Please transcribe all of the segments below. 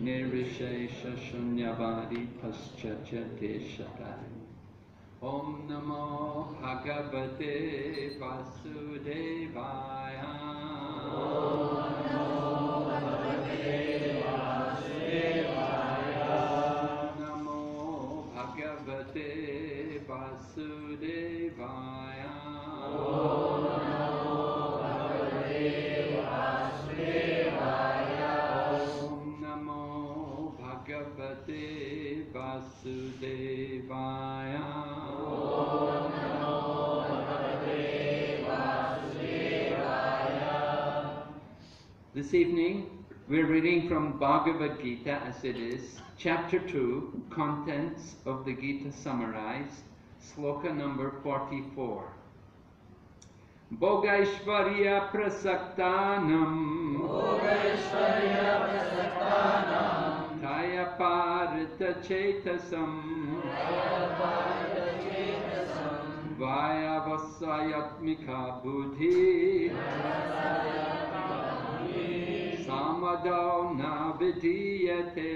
निर्विशेषशून्यवादितश्चते शताय ॐ नमो भगवते वासुदेवाय। नमो भगवते वासुदेवाय। This evening, we're reading from Bhagavad Gita as it is, chapter 2, contents of the Gita summarized, sloka number 44. Bhogaishvarya prasaktanam. Taya parita chetasam Vaya vasayatmika buddhi Samadao na vidiyate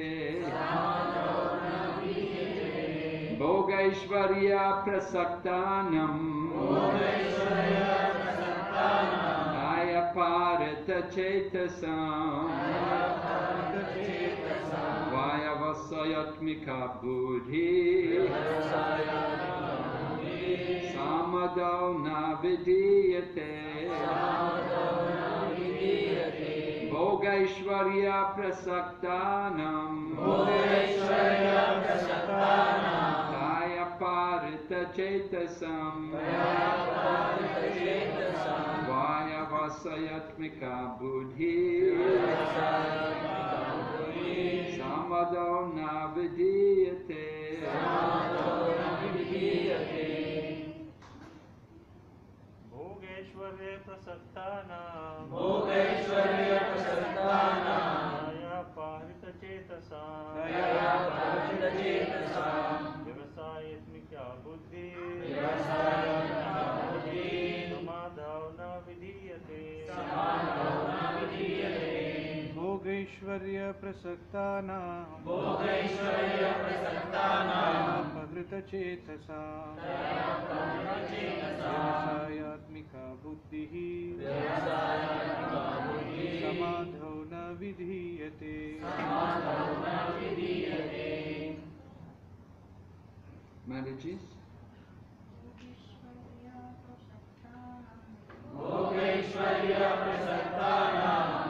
Bhogaishvarya prasaktanam Aya parita chetasam Vaya vasayatmika buddhi Samadao na vidiyate Bhogaishvarya prasaktanam Kaya parita समादौ न विधीयते। भोगेश्वर्य प्रसक्तानां भोगेश्वर्य प्रसक्तानां पारितचेतसा पारितचेतसा भोगैश्वर्य प्रसक्तानां भोगैश्वर्य प्रसक्तानां अपहृतचेतसा प्रचेतसा व्यवसायात्मिका बुद्धिः समाधौ न विधीयते। समाधौ न विधीयते। Marriages? भोगैश्वर्य प्रसक्तानां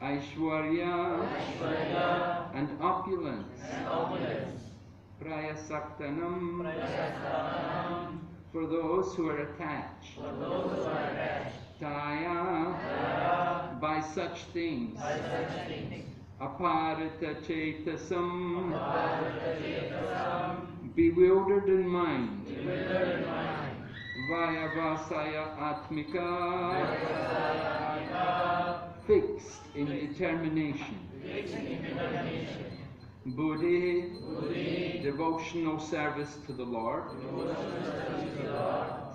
Aishwarya, and opulence. Prayasaktanam, for those who are attached. Taya, by such things. By. Aparita bewildered in mind. Bewildered in mind Vaya vasaya atmika fixed in determination. Buddhi, devotional service to the Lord.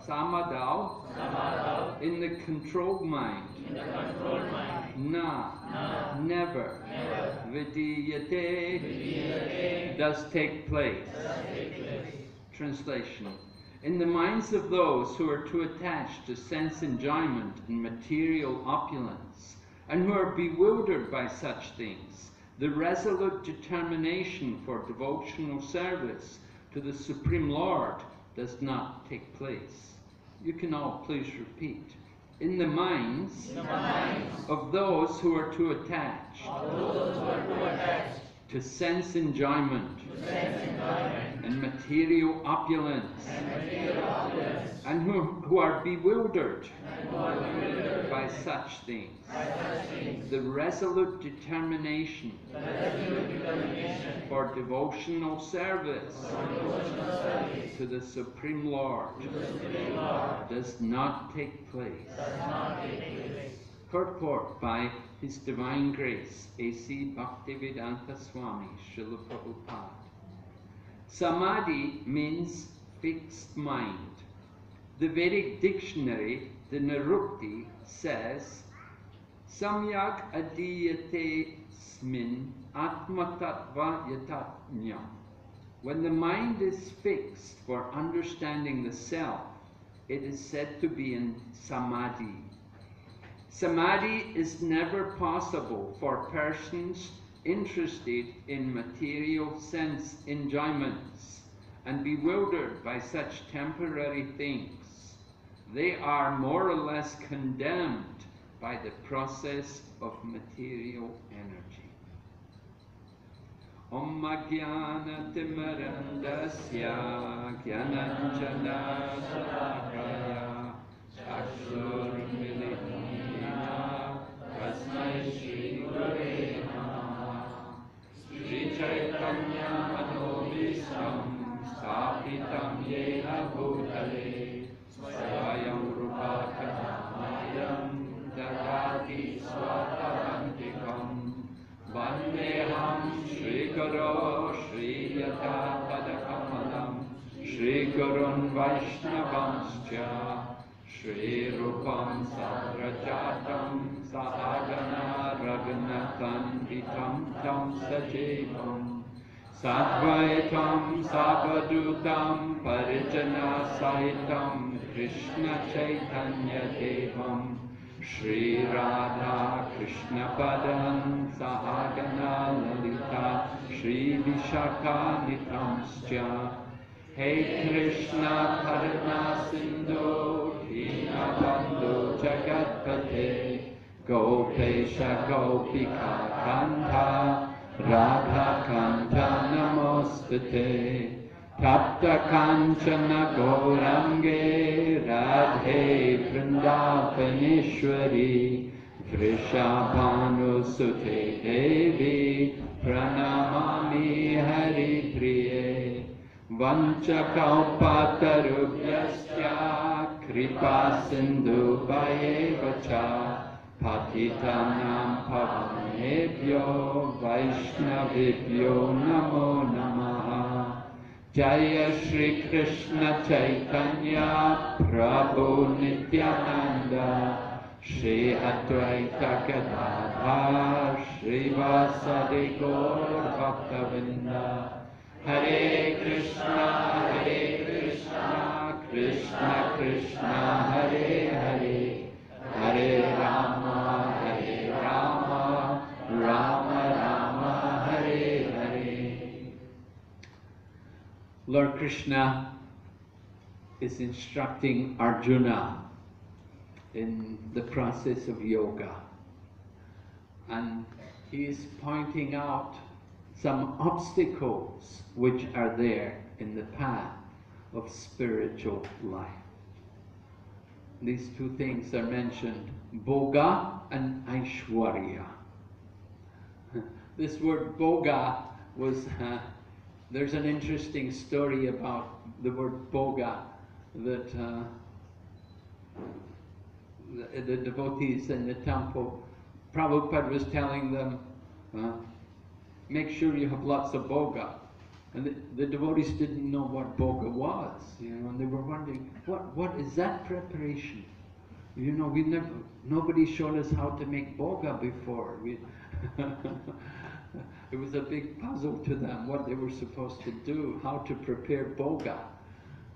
Samadao, in the controlled mind. Na, never. Vidiyate, does take place. Translation. In the minds of those who are too attached to sense enjoyment and material opulence, and who are bewildered by such things, the resolute determination for devotional service to the Supreme Lord does not take place. You can all please repeat. In the minds, of those who are too attached, to sense enjoyment, and material opulence, and who, who are bewildered, by such things. The resolute determination, for devotional service, to the Supreme Lord, does not take place. Purport by His Divine Grace, A.C. Bhaktivedanta Swami, Srila Prabhupada. Samadhi means fixed mind. The Vedic dictionary, the Nirukti, says, Samyak adiyate smin atmatattva yatatnyam. When the mind is fixed for understanding the self, it is said to be in samadhi. Samadhi is never possible for persons interested in material sense enjoyments and bewildered by such temporary things. They are more or less condemned by the process of material energy. Om Jnana Timarandasya Jnananjana Shri चैतन्यमनोविश्वं स्थापितं येन भूतले। स्वयं रूपाकनामयं ददाति स्वतमन्तिकं वन्देऽहं श्रीकरो श्रीयथापदकमलं, श्रीगुरुन् वैष्णवंश्च। श्रीरूपं सन्द्रजातं सहागम्। Parijana Sahitam Krishna Chaitanya Devam Shri Radha Krishna Padam Sahagana Lalita Shri Vishaka Nitamscha Hey Krishna Karna Sindhu Dina Bandhu Jagatpate Gopesh गोपिका कान्ता राधाकान्ता नमोऽस्तुते प्राप्तकाञ्चन गौरङ्गे राधे वृन्दावनेश्वरी, वृषभानुसुते देवी, प्रणमामि हरिप्रिये। वञ्चकौपातरुभ्यश्च कृपा सिन्धुभयेव च। पतितानां पवनेभ्यो वैष्णवेभ्यो नमो नमः जय श्रीकृष्ण चैतन्य प्रभु नित्यानन्द श्री अद्वैत गदाधा श्रीवासदि भक्तवृन्दा हरे कृष्ण हरे Krishna Krishna Krishna Hare Hare Lord Krishna is instructing Arjuna in the process of yoga. And he is pointing out some obstacles which are there in the path of spiritual life. These two things are mentioned, Boga and Aishwarya. This word Boga was, uh, there's an interesting story about the word Boga that uh, the, the devotees in the temple Prabhupada was telling them, uh, make sure you have lots of boga. And the, the devotees didn't know what boga was, you know, and they were wondering, what, what is that preparation? You know, we never, nobody showed us how to make boga before. We, it was a big puzzle to them what they were supposed to do, how to prepare boga.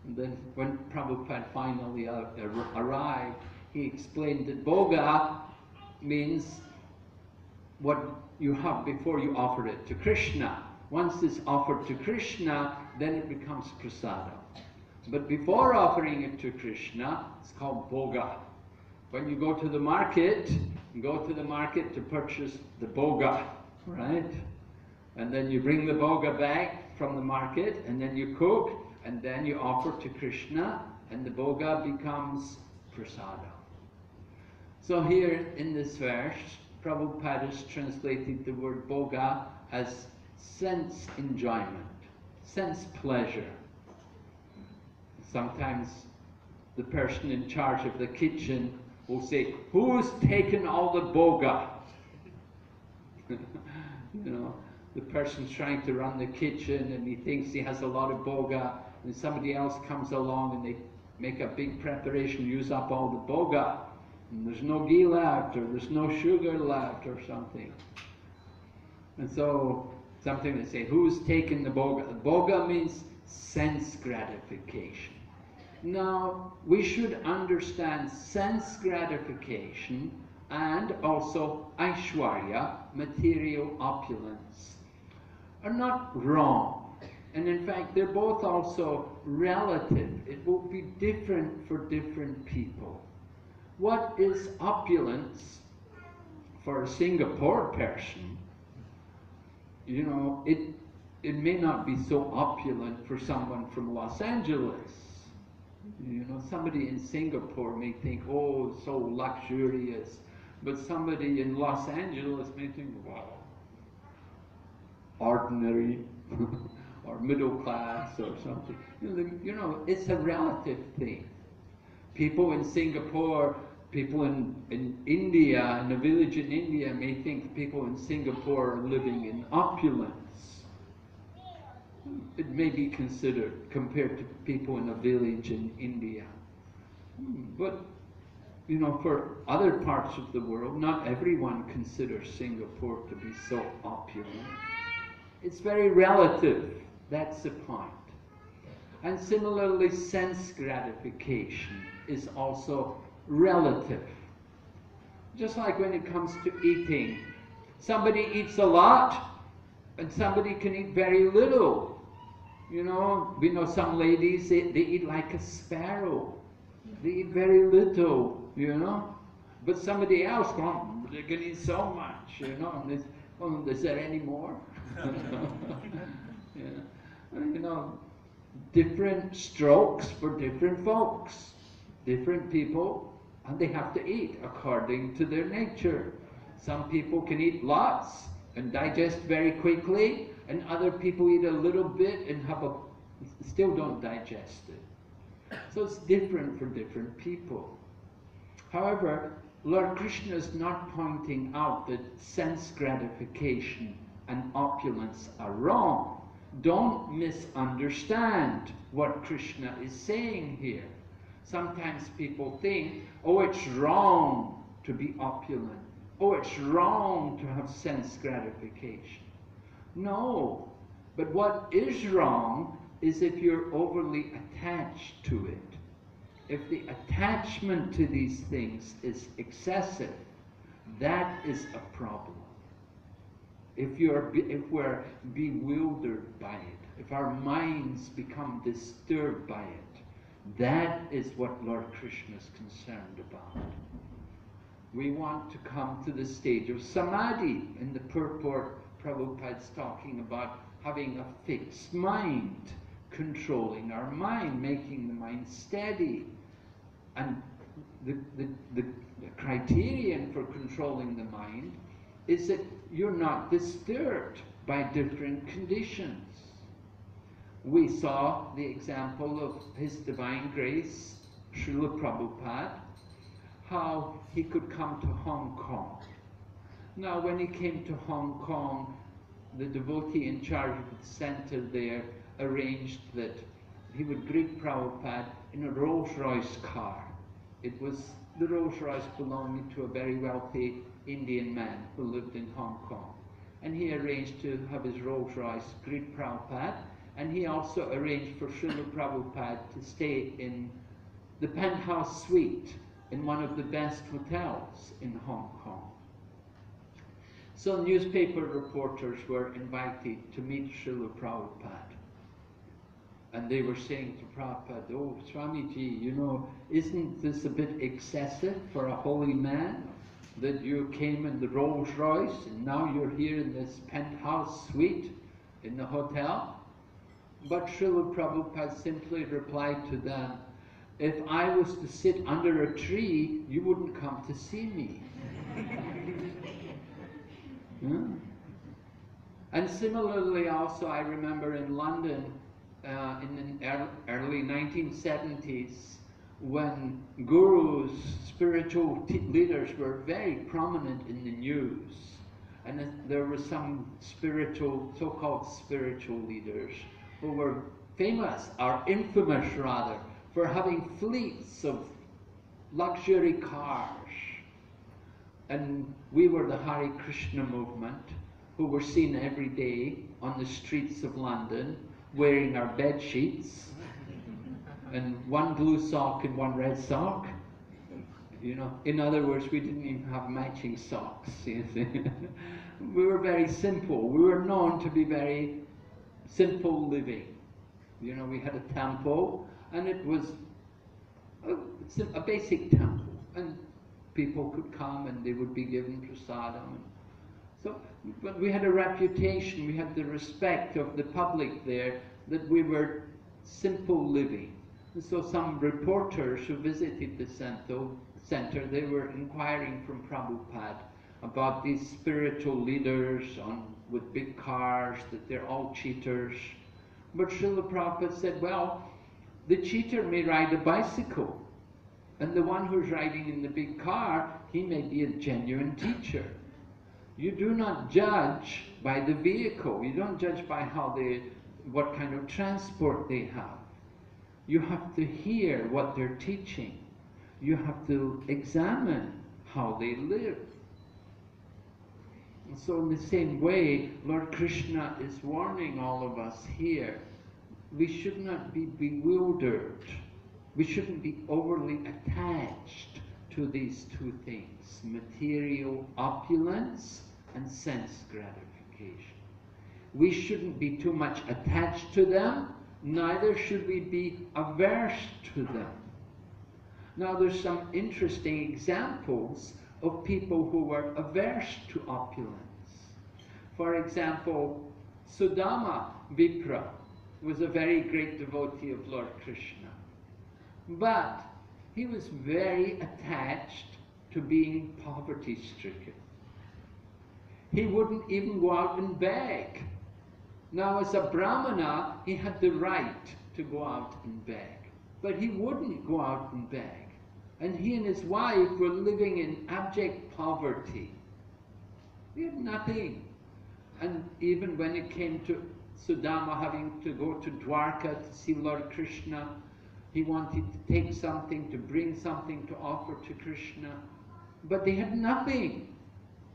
And then when Prabhupada finally uh, arrived, he explained that boga means what you have before you offer it to Krishna. Once it's offered to Krishna, then it becomes prasada. But before offering it to Krishna, it's called boga. When you go to the market, you go to the market to purchase the boga, right? And then you bring the boga back from the market, and then you cook, and then you offer to Krishna, and the boga becomes prasada. So here in this verse, Prabhupada translated the word boga as sense enjoyment, sense pleasure. Sometimes the person in charge of the kitchen will say, Who's taken all the boga? you know, the person's trying to run the kitchen and he thinks he has a lot of boga, and somebody else comes along and they make a big preparation, use up all the boga, and there's no ghee left, or there's no sugar left, or something. And so, something they say, who's taken the boga? Boga means sense gratification. Now, we should understand sense gratification and also Aishwarya, material opulence, are not wrong. And in fact, they're both also relative. It will be different for different people. What is opulence for a Singapore person? You know, it, it may not be so opulent for someone from Los Angeles. You know, somebody in Singapore may think, oh, so luxurious. But somebody in Los Angeles may think, wow, ordinary or middle class or something. You know, you know, it's a relative thing. People in Singapore, people in, in India, in a village in India may think people in Singapore are living in opulence. It may be considered compared to people in a village in India. But, you know, for other parts of the world, not everyone considers Singapore to be so opulent. It's very relative. That's the point. And similarly, sense gratification is also relative. Just like when it comes to eating. Somebody eats a lot, and somebody can eat very little. You know, we know some ladies, they, they eat like a sparrow. They eat very little, you know. But somebody else, oh, they can eat so much, you know. And oh, is there any more? yeah. You know, different strokes for different folks, different people, and they have to eat according to their nature. Some people can eat lots and digest very quickly, and other people eat a little bit and have a still don't digest it. So it's different for different people. However, Lord Krishna is not pointing out that sense gratification and opulence are wrong. Don't misunderstand what Krishna is saying here. Sometimes people think, oh, it's wrong to be opulent. Oh, it's wrong to have sense gratification. No, but what is wrong is if you're overly attached to it. If the attachment to these things is excessive, that is a problem. If, you're, if we're bewildered by it, if our minds become disturbed by it, that is what Lord Krishna is concerned about. We want to come to the stage of samadhi. In the purport, Prabhupada's talking about having a fixed mind, controlling our mind, making the mind steady. And the, the, the, the criterion for controlling the mind is that you're not disturbed by different conditions. We saw the example of His Divine Grace, Srila Prabhupada, how he could come to Hong Kong. Now, when he came to Hong Kong, the devotee in charge of the center there arranged that he would greet Prabhupada in a Rolls Royce car. It was the Rolls Royce belonging to a very wealthy Indian man who lived in Hong Kong. And he arranged to have his Rolls Royce greet Prabhupada, and he also arranged for Srila Prabhupada to stay in the penthouse suite in one of the best hotels in Hong Kong. So newspaper reporters were invited to meet Srila Prabhupada. And they were saying to Prabhupada, oh, Swamiji, you know, isn't this a bit excessive for a holy man? That you came in the Rolls Royce and now you're here in this penthouse suite in the hotel? But Srila Prabhupada simply replied to them, if I was to sit under a tree, you wouldn't come to see me. Hmm? And similarly, also, I remember in London uh, in the early 1970s when gurus, spiritual leaders were very prominent in the news. And there were some spiritual, so-called spiritual leaders who were famous, or infamous rather, for having fleets of luxury cars. And we were the Hare Krishna movement, who were seen every day on the streets of London wearing our bed sheets and one blue sock and one red sock. You know, in other words, we didn't even have matching socks. We were very simple. We were known to be very simple living. You know, we had a temple, and it was a, a basic temple, and people could come and they would be given prasadam. So, but we had a reputation, we had the respect of the public there that we were simple living. And so some reporters who visited the center, they were inquiring from Prabhupada about these spiritual leaders on, with big cars, that they're all cheaters. But Srila Prabhupada said, well, the cheater may ride a bicycle, and the one who's riding in the big car, he may be a genuine teacher. You do not judge by the vehicle. You don't judge by how they, what kind of transport they have. You have to hear what they're teaching. You have to examine how they live. And so in the same way, Lord Krishna is warning all of us here. We should not be bewildered. We shouldn't be overly attached to these two things, material opulence and sense gratification. We shouldn't be too much attached to them, neither should we be averse to them. Now there's some interesting examples of people who were averse to opulence. For example, Sudama Vipra was a very great devotee of Lord Krishna. But he was very attached to being poverty stricken. He wouldn't even go out and beg. Now, as a Brahmana, he had the right to go out and beg. But he wouldn't go out and beg. And he and his wife were living in abject poverty. They had nothing. And even when it came to Sudama having to go to Dwarka to see Lord Krishna, he wanted to take something, to bring something to offer to Krishna. But they had nothing.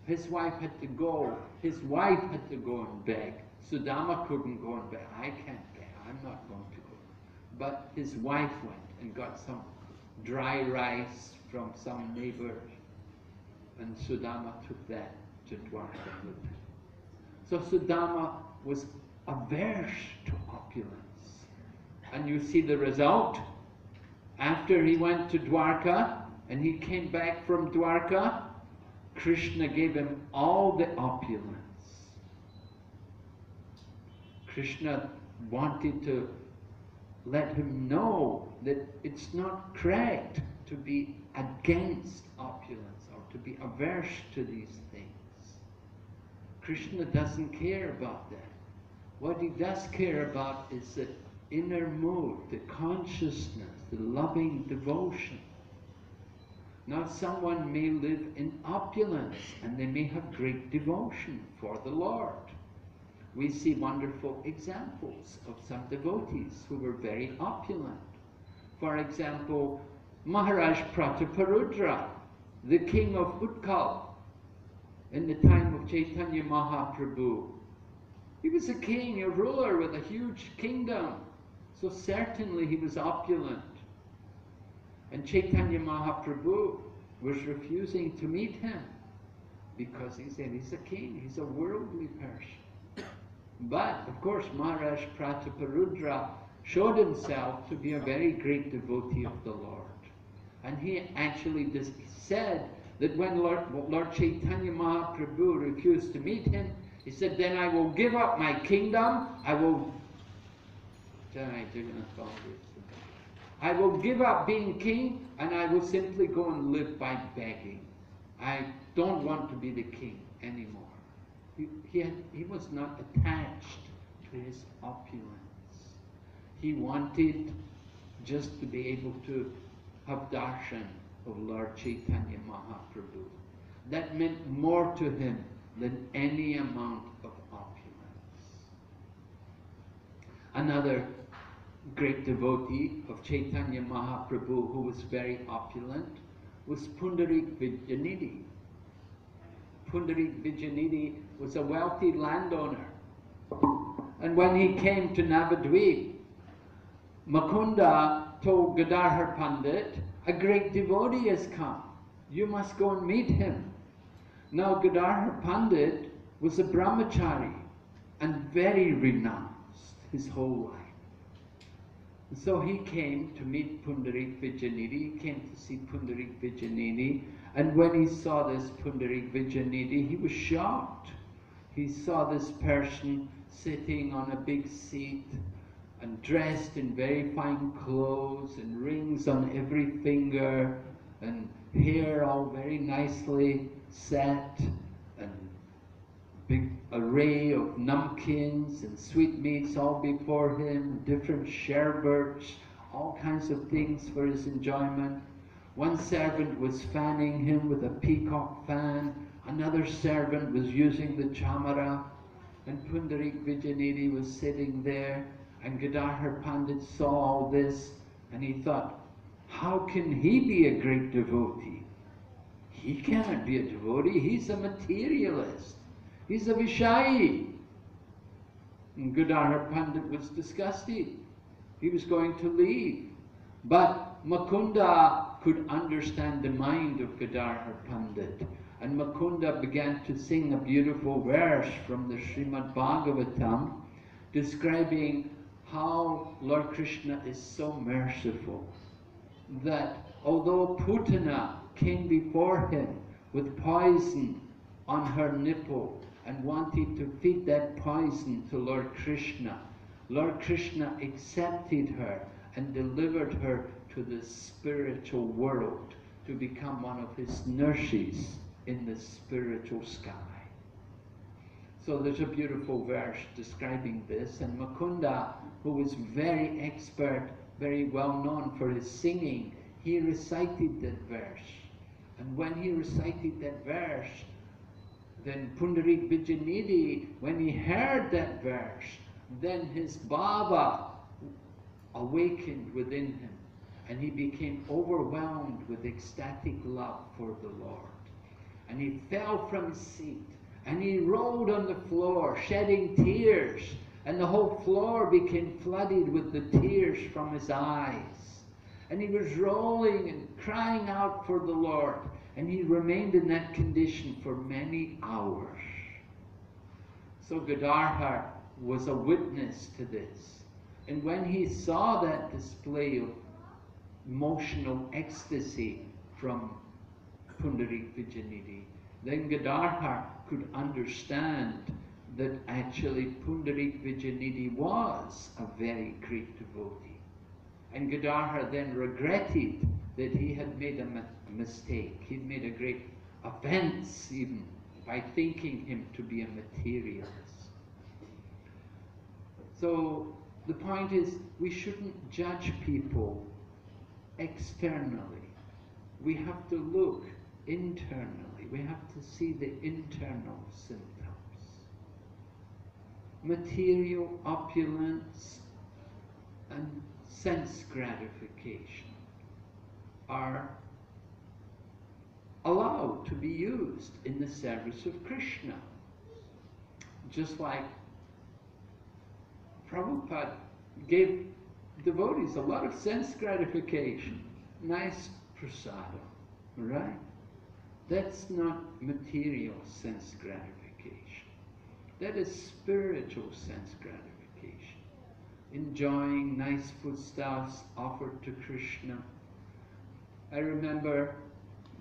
His wife had to go. His wife had to go and beg. Sudama couldn't go and beg. I can't beg. I'm not going to go. But his wife went and got some dry rice from some neighbor. And Sudama took that to Dwarka. So Sudama was averse to opulence. And you see the result? After he went to Dwarka and he came back from Dwarka, Krishna gave him all the opulence. Krishna wanted to let him know that it's not correct to be against opulence or to be averse to these things. Krishna doesn't care about that. What he does care about is the inner mood, the consciousness, the loving devotion. Now, someone may live in opulence and they may have great devotion for the Lord. We see wonderful examples of some devotees who were very opulent. For example, Maharaj Prataparudra, the king of Utkal, in the time of Chaitanya Mahaprabhu. He was a king, a ruler with a huge kingdom, so certainly he was opulent. And Chaitanya Mahaprabhu was refusing to meet him because he said he's a king, he's a worldly person. But of course, Maharaj Prataparudra showed himself to be a very great devotee of the Lord. And he actually said that when Lord, Lord Chaitanya Mahaprabhu refused to meet him, he said, Then I will give up my kingdom, I will. I will give up being king and I will simply go and live by begging. I don't want to be the king anymore. He, he, had, he was not attached to his opulence. He wanted just to be able to have darshan of Lord Chaitanya Mahaprabhu. That meant more to him than any amount of opulence. Another great devotee of Chaitanya Mahaprabhu who was very opulent was Pundarik Vidyanidhi. Pundarik Vidyanidhi was a wealthy landowner. And when he came to Navadvip, Mukunda told Gadadhar Pandit, a great devotee has come. You must go and meet him. Now Gadadhar Pandit was a brahmachari and very renounced his whole life. So he came to meet Pundarik Vidyanidhi, he came to see Pundarik Vidyanidhi, and when he saw this Pundarik Vidyanidhi, he was shocked. He saw this person sitting on a big seat and dressed in very fine clothes and rings on every finger and hair all very nicely set and big array of namkins and sweetmeats all before him, different sherbets, all kinds of things for his enjoyment. One servant was fanning him with a peacock fan, another servant was using the chamara, and Pundarik Vidyanidhi was sitting there, and Gadadhar Pandit saw all this, and he thought, how can he be a great devotee? He cannot be a devotee, he's a materialist. He's a Vishayi. And Gadadhar Pandit was disgusted. He was going to leave. But Mukunda could understand the mind of Gadadhar Pandit. And Mukunda began to sing a beautiful verse from the Srimad Bhagavatam describing how Lord Krishna is so merciful that although Putana came before him with poison on her nipple and wanted to feed that poison to Lord Krishna, Lord Krishna accepted her and delivered her to the spiritual world to become one of his nurses in the spiritual sky. So there's a beautiful verse describing this, and Mukunda, who was very expert, very well known for his singing, he recited that verse. And when he recited that verse, then Pundarik Vidyanidhi, when he heard that verse, then his bhava awakened within him and he became overwhelmed with ecstatic love for the Lord. And he fell from his seat and he rolled on the floor, shedding tears, and the whole floor became flooded with the tears from his eyes. And he was rolling and crying out for the Lord, and he remained in that condition for many hours. So Gadadhar was a witness to this. And when he saw that display of emotional ecstasy from Pundarik Vidyanidhi, then Gadadhar could understand that actually Pundarik Vidyanidhi was a very great devotee. And Gadadhar then regretted that he had made a, mistake. He'd made a great offense even by thinking him to be a materialist. So the point is, we shouldn't judge people externally. we have to look internally. We have to see the internal symptoms. Material opulence and sense gratification are allowed to be used in the service of Krishna. Just like Prabhupada gave devotees a lot of sense gratification, nice prasadam, right? That's not material sense gratification. That is spiritual sense gratification. Enjoying nice foodstuffs offered to Krishna. I remember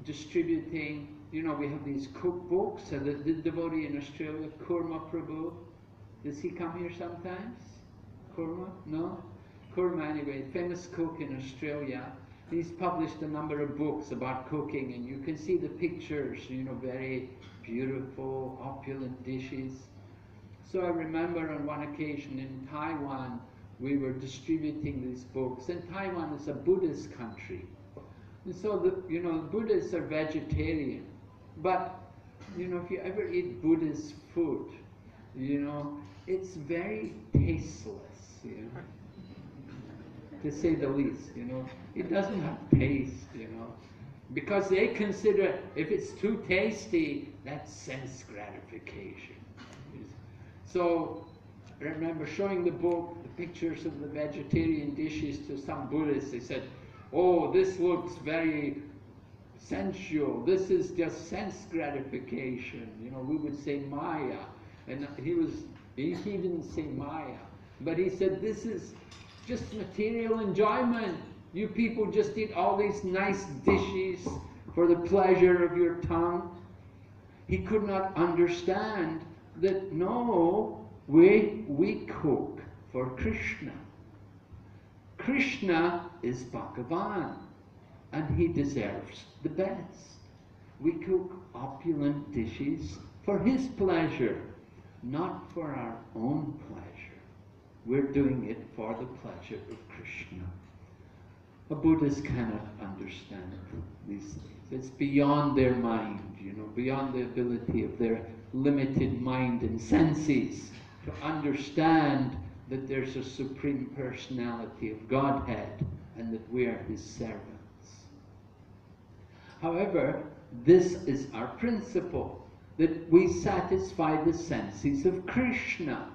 distributing, you know, we have these cookbooks. So the, the devotee in Australia, Kurma Prabhu, does he come here sometimes? Kurma? No? Kurma, anyway, famous cook in Australia. He's published a number of books about cooking, and you can see the pictures, you know, very beautiful, opulent dishes. So I remember on one occasion in Taiwan, we were distributing these books, and Taiwan is a Buddhist country. And so, the, you know, Buddhists are vegetarian, but, you know, if you ever eat Buddhist food, you know, it's very tasteless, you know to say the least, you know. It doesn't have taste, you know. Because they consider if it's too tasty, that's sense gratification. So I remember showing the book, the pictures of the vegetarian dishes to some Buddhists. They said, oh, this looks very sensual. This is just sense gratification. You know, we would say Maya. And he was, he, he didn't say Maya. But he said, this is just material enjoyment. You people just eat all these nice dishes for the pleasure of your tongue. He could not understand that no, we, we cook for Krishna. Krishna is Bhagavan and he deserves the best. We cook opulent dishes for his pleasure, not for our own pleasure. We're doing it for the pleasure of Krishna. A Buddhist cannot understand these things. It's beyond their mind, you know, beyond the ability of their limited mind and senses to understand that there's a supreme personality of Godhead and that we are his servants. However, this is our principle, that we satisfy the senses of Krishna.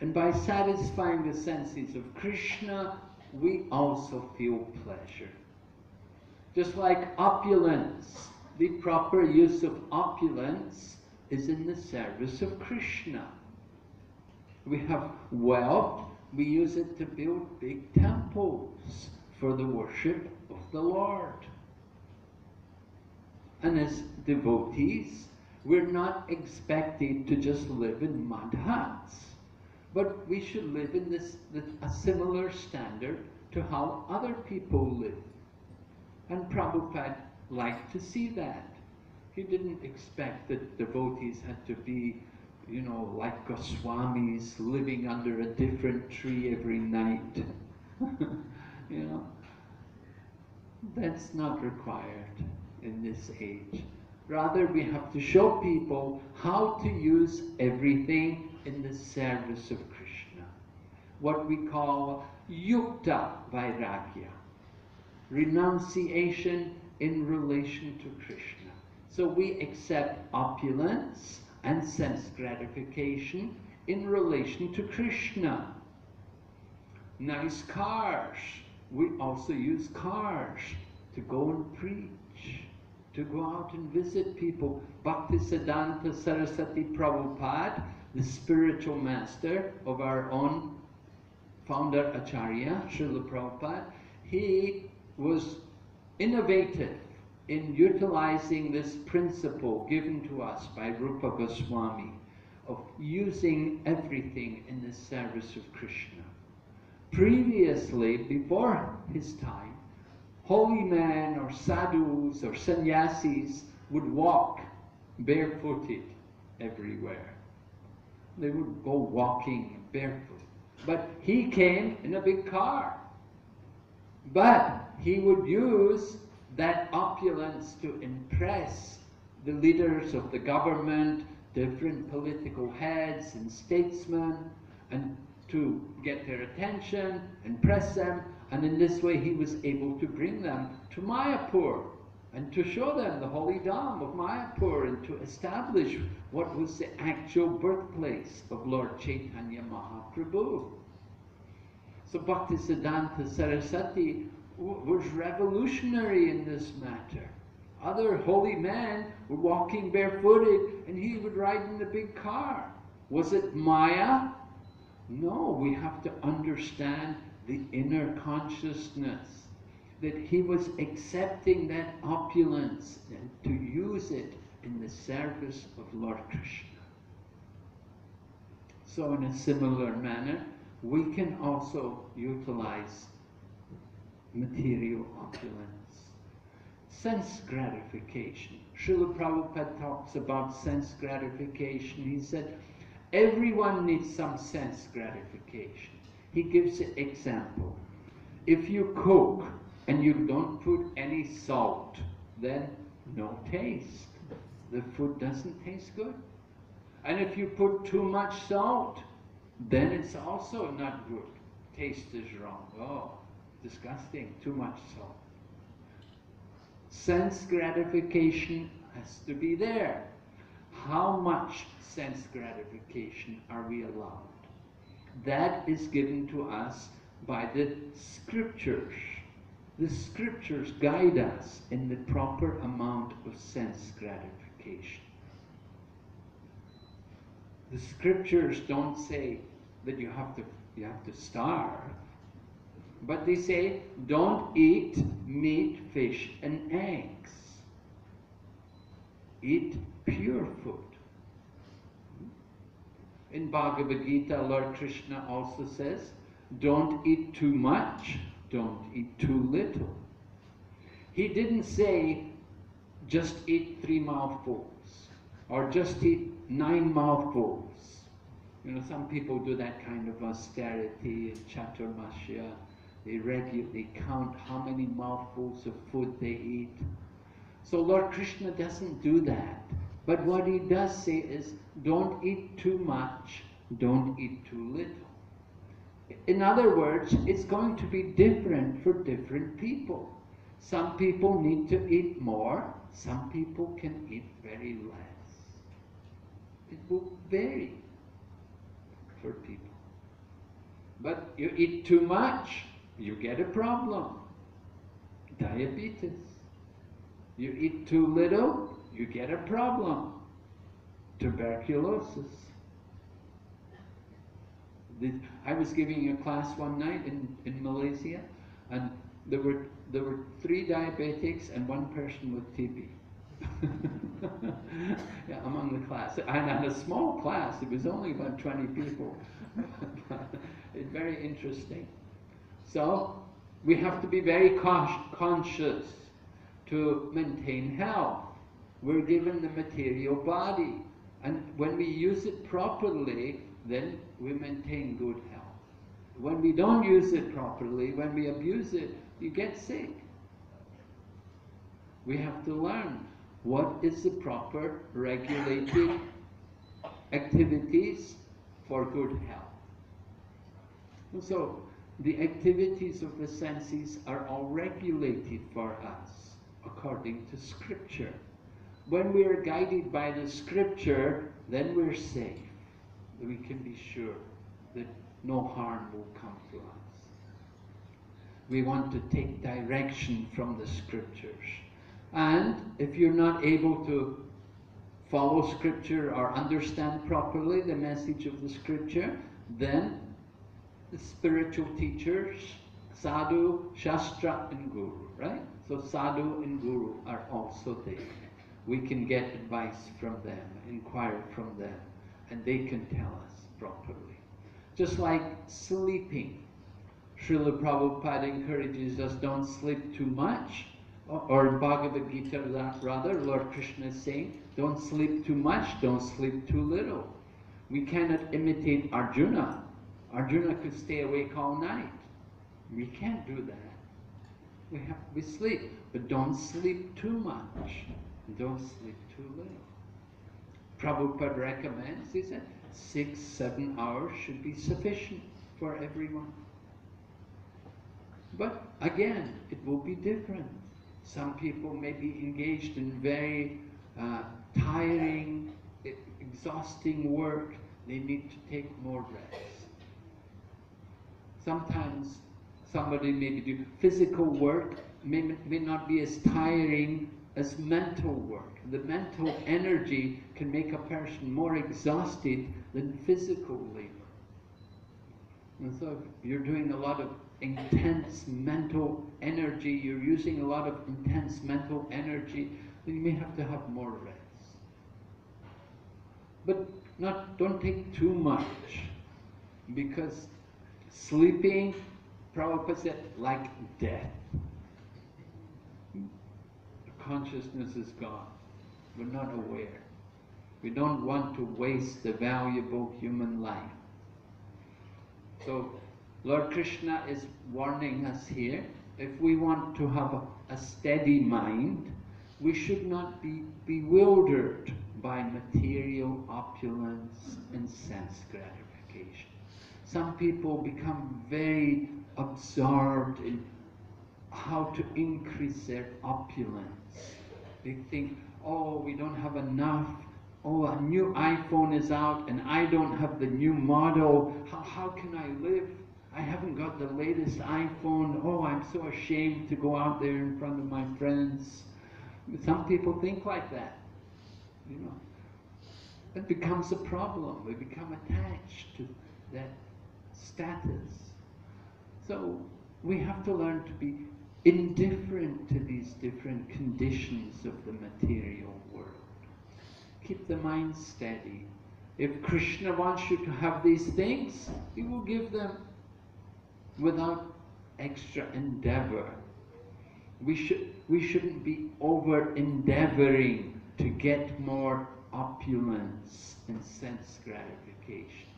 And by satisfying the senses of Krishna, we also feel pleasure. Just like opulence, the proper use of opulence is in the service of Krishna. We have wealth, we use it to build big temples for the worship of the Lord. And as devotees, we're not expected to just live in mud huts, but we should live in this, this a similar standard to how other people live. And Prabhupada liked to see that. He didn't expect that devotees had to be, you know, like Goswamis living under a different tree every night. you know, that's not required in this age. Rather, we have to show people how to use everything in the service of Krishna. What we call yukta vairagya, renunciation in relation to Krishna. So we accept opulence and sense gratification in relation to Krishna. Nice cars. We also use cars to go and preach, to go out and visit people. Bhaktisiddhanta Saraswati Prabhupada, the spiritual master of our own founder Acharya, Srila Prabhupada, he was innovative in utilizing this principle given to us by Rupa Goswami of using everything in the service of Krishna. Previously, before his time, holy men or sadhus or sannyasis would walk barefooted everywhere. They would go walking barefoot. But he came in a big car. But he would use that opulence to impress the leaders of the government, different political heads and statesmen, and to get their attention, and impress them, and in this way he was able to bring them to Mayapur and to show them the holy Dham of Mayapur and to establish what was the actual birthplace of Lord Chaitanya Mahaprabhu. So Bhaktisiddhanta Saraswati was revolutionary in this matter. Other holy men were walking barefooted and he would ride in a big car. Was it Maya? No, we have to understand the inner consciousness that he was accepting that opulence and to use it in the service of Lord Krishna. So in a similar manner, we can also utilize material opulence. Sense gratification. Srila Prabhupada talks about sense gratification. He said, everyone needs some sense gratification. He gives an example. If you cook and you don't put any salt, then no taste. The food doesn't taste good. And if you put too much salt, then it's also not good. Taste is wrong. Oh, disgusting, too much salt. Sense gratification has to be there. How much sense gratification are we allowed? That is given to us by the scriptures. The scriptures guide us in the proper amount of sense gratification. The scriptures don't say that you have to you have to starve, but they say don't eat meat, fish, and eggs. Eat pure food. In Bhagavad Gita, Lord Krishna also says, don't eat too much, don't eat too little. He didn't say, just eat three mouthfuls, or just eat nine mouthfuls. You know, some people do that kind of austerity Chaturmasya. They regularly count how many mouthfuls of food they eat. So Lord Krishna doesn't do that. But what he does say is, don't eat too much, don't eat too little. In other words, it's going to be different for different people. Some people need to eat more, some people can eat very less. It will vary for people. But you eat too much, you get a problem. Diabetes. You eat too little, you get a problem. Tuberculosis. I was giving a class one night in, in Malaysia, and there were there were three diabetics and one person with TB. yeah, among the class. And had a small class, it was only about 20 people. it's very interesting. So, we have to be very conscious to maintain health. We're given the material body. And when we use it properly, then we maintain good health. When we don't use it properly, when we abuse it, you get sick. We have to learn what is the proper regulated activities for good health. So, the activities of the senses are all regulated for us according to Scripture. When we are guided by the Scripture, then we're safe. We can be sure that no harm will come to us. We want to take direction from the Scriptures. And if you're not able to follow Scripture or understand properly the message of the Scripture, then the spiritual teachers, sadhu, shastra, and guru, right? So sadhu and guru are also there. We can get advice from them, inquire from them, and they can tell us properly. Just like sleeping. Srila Prabhupada encourages us don't sleep too much, or in Bhagavad Gita rather, Lord Krishna is saying, don't sleep too much, don't sleep too little. We cannot imitate Arjuna. Arjuna could stay awake all night. We can't do that. we have we sleep, but don't sleep too much. Don't sleep too little. Prabhupada recommends, he said, six, seven hours should be sufficient for everyone. But again, it will be different. Some people may be engaged in very uh, tiring, exhausting work. They need to take more rest. Sometimes somebody may do physical work may, may not be as tiring as mental work. The mental energy can make a person more exhausted than physical labor. And so if you're doing a lot of intense mental energy, you're using a lot of intense mental energy, then you may have to have more rest. But not don't take too much because sleeping, Prabhupada said, like death. Consciousness is gone. We're not aware. We don't want to waste the valuable human life. So, Lord Krishna is warning us here if we want to have a, a steady mind, we should not be bewildered by material opulence and sense gratification. Some people become very absorbed in how to increase their opulence. They think, oh, we don't have enough. Oh, a new iPhone is out and I don't have the new model. How, how can I live? I haven't got the latest iPhone. Oh, I'm so ashamed to go out there in front of my friends. Some people think like that. You know, it becomes a problem. We become attached to that status. So we have to learn to be indifferent to these different conditions of the material world. Keep the mind steady. If Krishna wants you to have these things, He will give them without extra endeavor. We, should, we shouldn't be over endeavoring to get more opulence and sense gratification.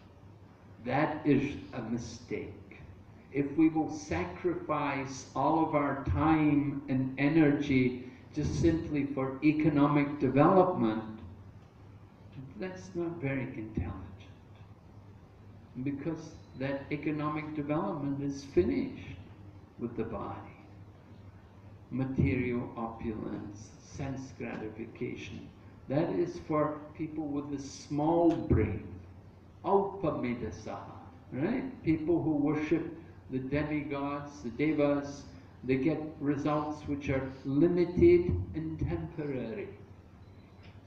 That is a mistake. If we will sacrifice all of our time and energy just simply for economic development, that's not very intelligent. Because that economic development is finished with the body. Material opulence, sense gratification. That is for people with a small brain. Alpamedasa, right? People who worship the demigods, the devas, they get results which are limited and temporary.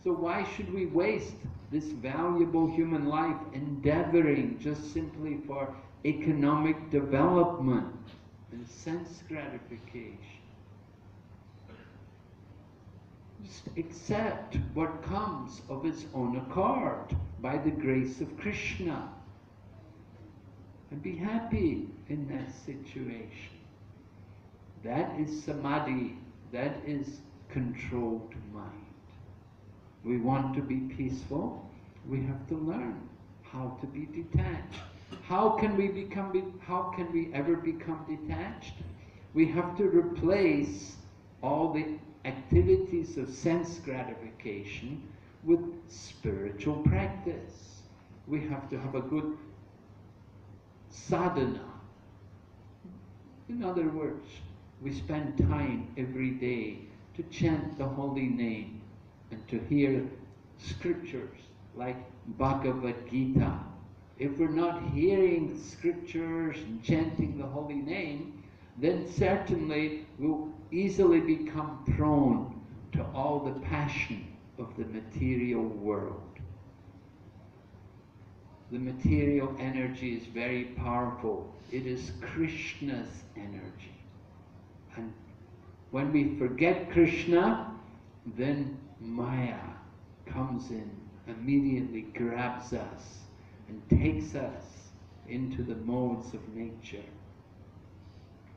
So why should we waste this valuable human life endeavoring just simply for economic development and sense gratification? Just accept what comes of its own accord by the grace of Krishna and be happy in that situation. That is samadhi, that is controlled mind. We want to be peaceful, we have to learn how to be detached. How can we become how can we ever become detached? We have to replace all the activities of sense gratification with spiritual practice. We have to have a good sadhana. In other words, we spend time every day to chant the holy name and to hear scriptures like Bhagavad Gita. If we're not hearing scriptures and chanting the holy name, then certainly we'll easily become prone to all the passion of the material world. The material energy is very powerful. It is Krishna's energy. And when we forget Krishna, then Maya comes in, immediately grabs us, and takes us into the modes of nature.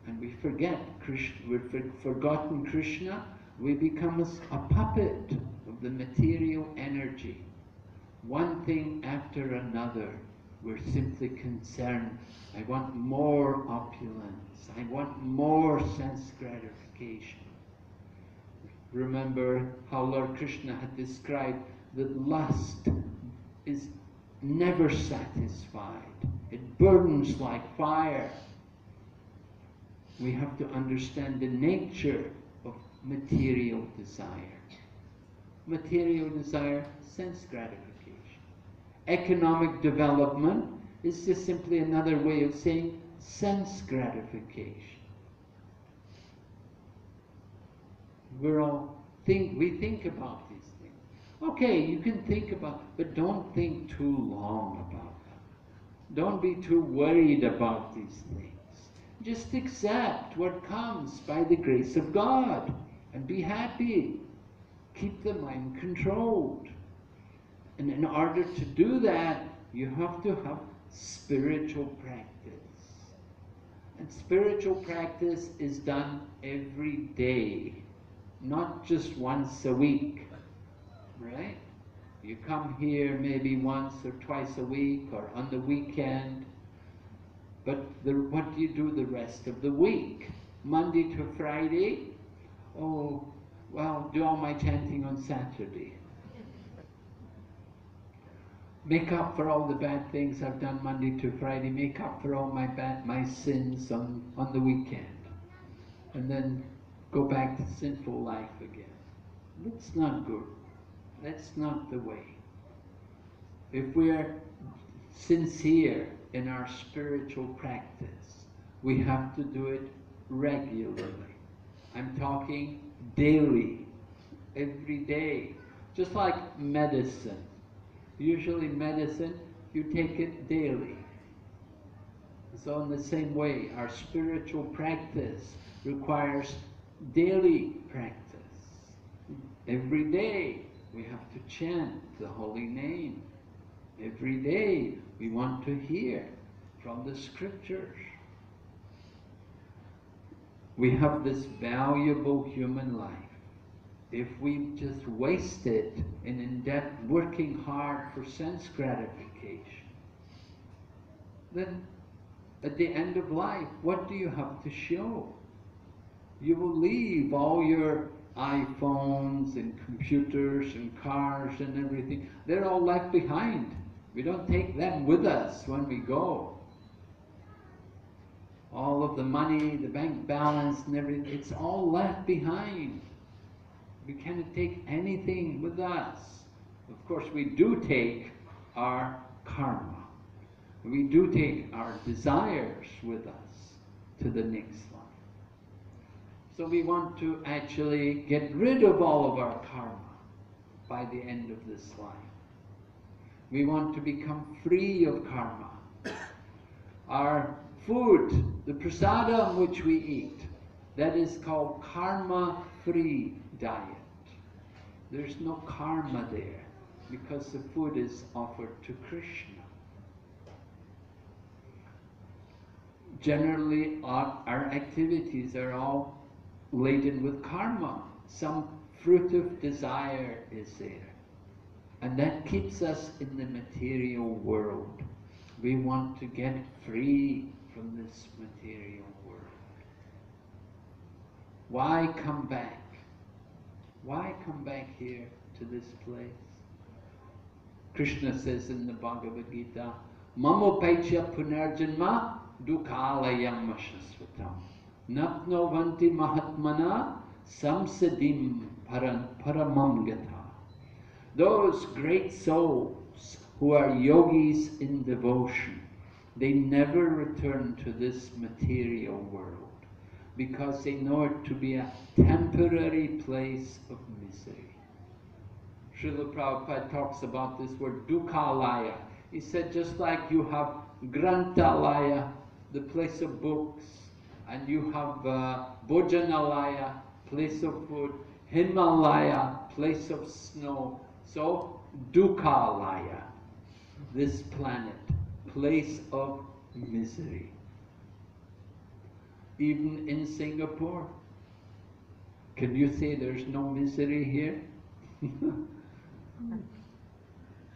And we forget Krishna, we've forgotten Krishna, we become a, puppet of the material energy. One thing after another. We're simply concerned, I want more opulence, I want more sense gratification. Remember how Lord Krishna had described that lust is never satisfied. It burns like fire. We have to understand the nature of material desire. Material desire, sense gratification. Economic development is just simply another way of saying sense gratification. We're all think we think about these things. Okay, you can think about, but don't think too long about them. Don't be too worried about these things. Just accept what comes by the grace of God and be happy. Keep the mind controlled. And in order to do that, you have to have spiritual practice. And spiritual practice is done every day, not just once a week, right? You come here maybe once or twice a week or on the weekend, but the, what do you do the rest of the week? Monday to Friday? Oh, well, do all my chanting on Saturday. Make up for all the bad things I've done Monday to Friday. Make up for all my bad, my sins on, on the weekend. And then go back to sinful life again. That's not good. That's not the way. If we are sincere in our spiritual practice, we have to do it regularly. I'm talking daily, every day. Just like medicine. Usually medicine, you take it daily. So in the same way, our spiritual practice requires daily practice. Every day we have to chant the holy name. Every day we want to hear from the scriptures. We have this valuable human life. If we just waste it in in-depth working hard for sense gratification, then at the end of life, what do you have to show? You will leave all your iPhones and computers and cars and everything. They're all left behind. We don't take them with us when we go. All of the money, the bank balance and everything, it's all left behind. We cannot take anything with us. Of course, we do take our karma. We do take our desires with us to the next life. So we want to actually get rid of all of our karma by the end of this life. We want to become free of karma. Our food, the prasadam which we eat, that is called karma-free diet. There's no karma there because the food is offered to Krishna. Generally, our, our activities are all laden with karma. Some fruit of desire is there. And that keeps us in the material world. We want to get free from this material world. Why come back? Why come back here to this place? Krishna says in the Bhagavad Gita, Mamopaicha punarjanma dukhalayam shasvatam. Napnovanti mahatmana samsadim paramam gata. Those great souls who are yogis in devotion, they never return to this material world because they know it to be a temporary place of misery. Srila Prabhupada talks about this word dukhalaya. He said just like you have grantalaya, the place of books, and you have uh, Bhojanalaya, place of food, Himalaya, place of snow. So, Dukhalaya, this planet, place of misery. Even in Singapore, can you say there's no misery here?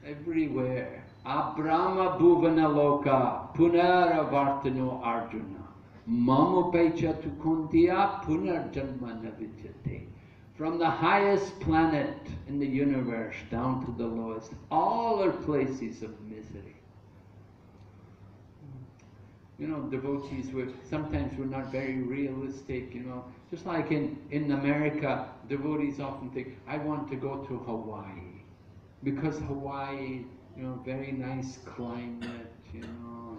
Everywhere Abrahma Bhuvana Loka Punaravartano Arjuna Mamopecha tu Kuntiya Punarjanma Navidyate. From the highest planet in the universe down to the lowest, all are places of misery. You know, devotees, we sometimes we're not very realistic, you know. Just like in, in America, devotees often think, I want to go to Hawaii. Because Hawaii, you know, very nice climate, you know,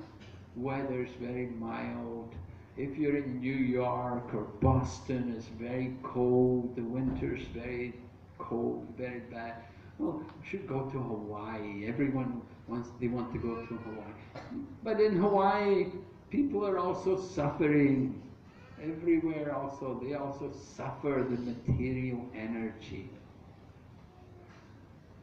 weather's very mild. If you're in New York or Boston, it's very cold, the winter's very cold, very bad. Well, you should go to Hawaii. Everyone wants, they want to go to Hawaii. But in Hawaii, people are also suffering. Everywhere also, they also suffer the material energy.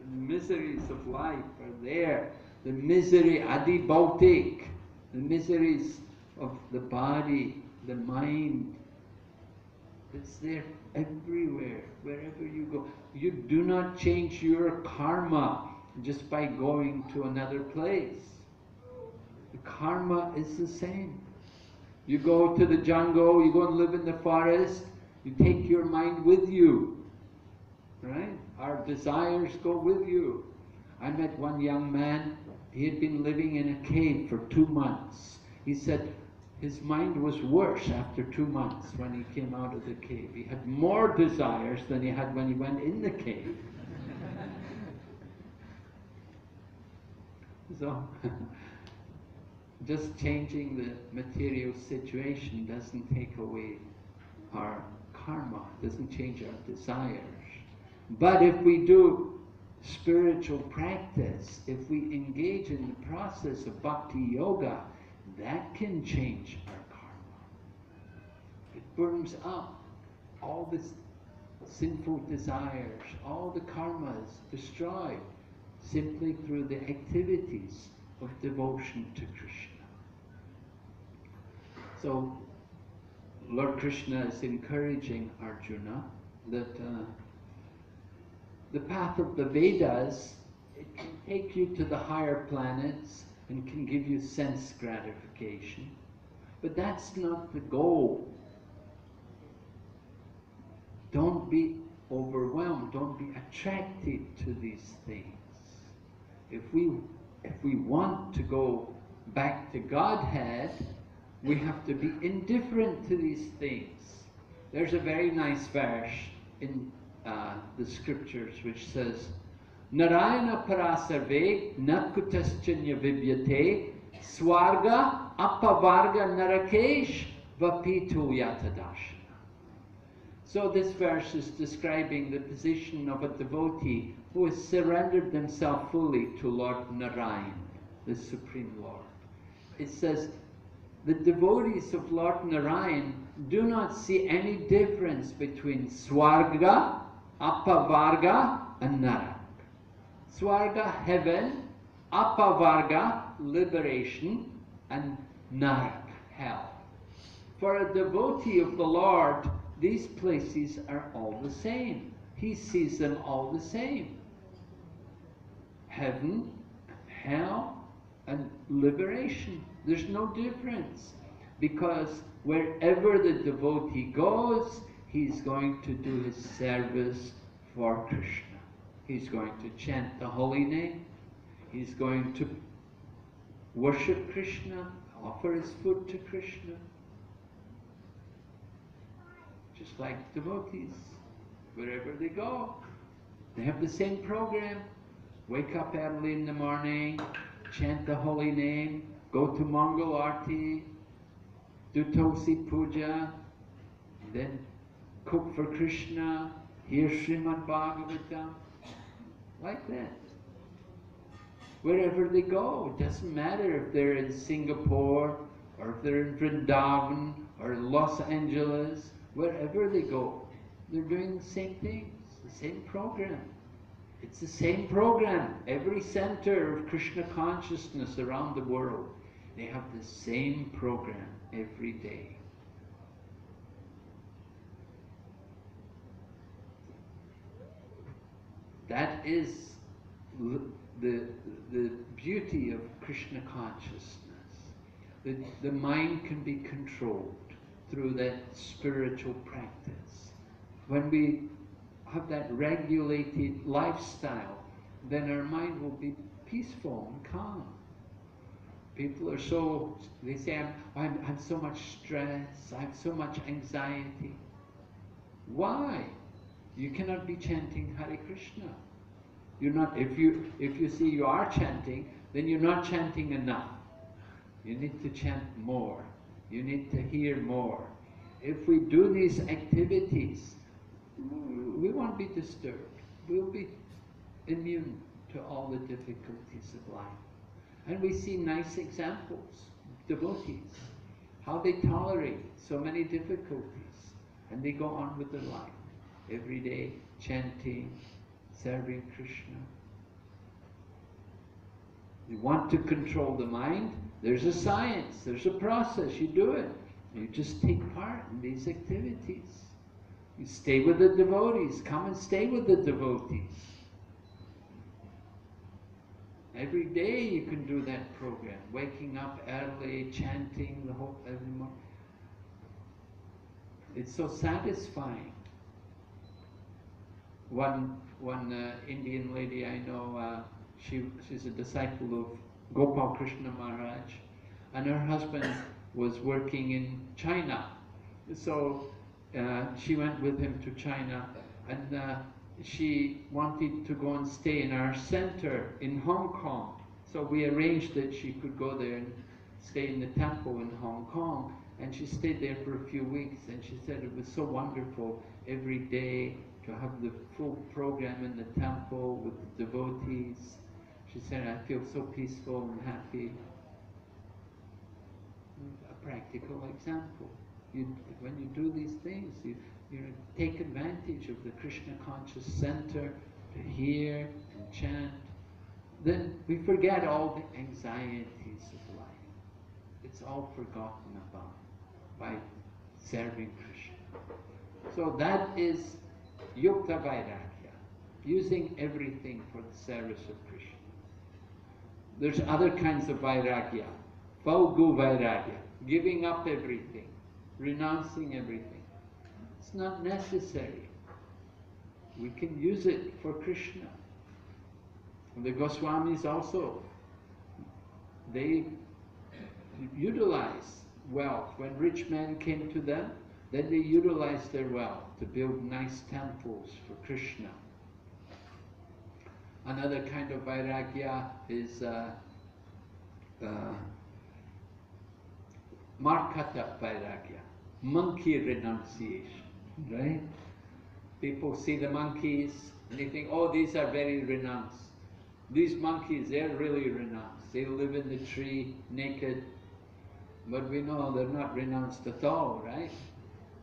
The miseries of life are there. The misery adi bautik, the miseries of the body, the mind. It's there everywhere, wherever you go. You do not change your karma just by going to another place. The karma is the same. You go to the jungle, you go and live in the forest, you take your mind with you. Right? Our desires go with you. I met one young man, he had been living in a cave for two months. He said his mind was worse after two months when he came out of the cave. He had more desires than he had when he went in the cave. so, just changing the material situation doesn't take away our karma, doesn't change our desires. But if we do spiritual practice, if we engage in the process of bhakti yoga, that can change our karma. It burns up all the sinful desires, all the karmas destroyed simply through the activities of devotion to Krishna. So, Lord Krishna is encouraging Arjuna that uh, the path of the Vedas it can take you to the higher planets and can give you sense gratification, but that's not the goal. Don't be overwhelmed. Don't be attracted to these things. If we if we want to go back to Godhead, we have to be indifferent to these things. There's a very nice verse in uh, the scriptures which says, Narayana parasarve nakutaschanya vibyate swarga apavarga narakesh vapitu yatadashana. So this verse is describing the position of a devotee who has surrendered themselves fully to Lord Narayan, the Supreme Lord. It says, the devotees of Lord Narayan do not see any difference between Swarga, Apavarga, and Narak. Swarga, heaven, Apavarga, liberation, and Narak, hell. For a devotee of the Lord, these places are all the same. He sees them all the same. Heaven, hell, and liberation. There's no difference because wherever the devotee goes, he's going to do his service for Krishna. He's going to chant the holy name. He's going to worship Krishna, offer his food to Krishna. Just like devotees, wherever they go, they have the same program. Wake up early in the morning, chant the holy name, go to Mangal Arti, do Tulsi Puja, then cook for Krishna, hear Srimad Bhagavatam, like that. Wherever they go, it doesn't matter if they're in Singapore, or if they're in Vrindavan, or Los Angeles, wherever they go, they're doing the same things, the same program. It's the same program. Every center of Krishna consciousness around the world, they have the same program every day. That is the, the beauty of Krishna consciousness. The, the mind can be controlled through that spiritual practice. When we have that regulated lifestyle, then our mind will be peaceful and calm. People are so, they say, I'm, I'm, I have so much stress, I have so much anxiety. Why? You cannot be chanting Hare Krishna. You're not, if you, if you see you are chanting, then you're not chanting enough. You need to chant more. You need to hear more. If we do these activities, we won't be disturbed. We'll be immune to all the difficulties of life. And we see nice examples, devotees, how they tolerate so many difficulties and they go on with their life every day chanting, serving Krishna. You want to control the mind? There's a science, there's a process, you do it. You just take part in these activities. You stay with the devotees, come and stay with the devotees. Every day you can do that program, waking up early, chanting the whole every morning. It's so satisfying. One one uh, Indian lady I know, uh, she she's a disciple of Gopal Krishna Maharaj, and her husband was working in China, so uh, she went with him to China, and uh, she wanted to go and stay in our center in Hong Kong. So we arranged that she could go there and stay in the temple in Hong Kong. And she stayed there for a few weeks and she said it was so wonderful every day to have the full program in the temple with the devotees. She said, I feel so peaceful and happy. A practical example. You, when you do these things, you, you know, take advantage of the Krishna conscious center to hear and chant, then we forget all the anxieties of life. It's all forgotten about by serving Krishna. So that is Yukta Vairagya, using everything for the service of Krishna. There's other kinds of Vairagya, Falgu Vairagya, giving up everything, renouncing everything. It's not necessary. We can use it for Krishna. And the Goswamis also, they utilize wealth. When rich men came to them, then they utilized their wealth to build nice temples for Krishna. Another kind of vairagya is uh, uh, markata vairagya, monkey renunciation, right? People see the monkeys and they think, oh, these are very renounced. These monkeys, they're really renounced. They live in the tree naked, but we know they're not renounced at all, right?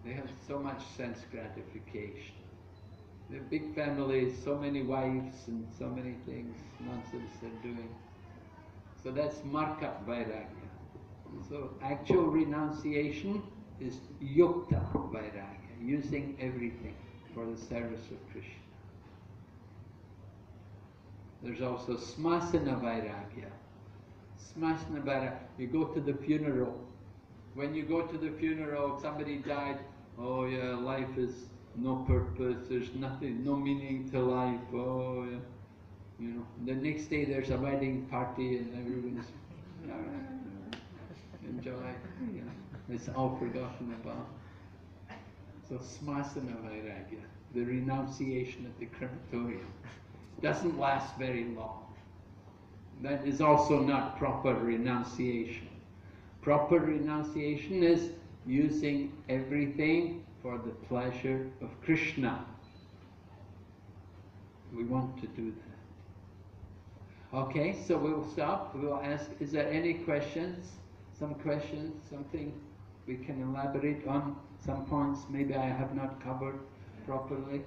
They have so much sense gratification. They're big families, so many wives and so many things, nonsense they're doing. So that's marka vairagya. So actual renunciation is yukta vairagya, using everything for the service of Krishna. There's also smasana vairagya. Smasana vairagya, you go to the funeral. When you go to the funeral, somebody died, oh yeah, life is no purpose, there's nothing, no meaning to life, oh yeah. You know, the next day there's a wedding party and everyone's enjoy. You know, it's all forgotten about. So smasana vairagya, the renunciation at the crematorium, doesn't last very long. That is also not proper renunciation. Proper renunciation is using everything for the pleasure of Krishna. We want to do that. Okay, so we'll stop. We'll ask, is there any questions? Some questions, something we can elaborate on? Some points maybe I have not covered properly?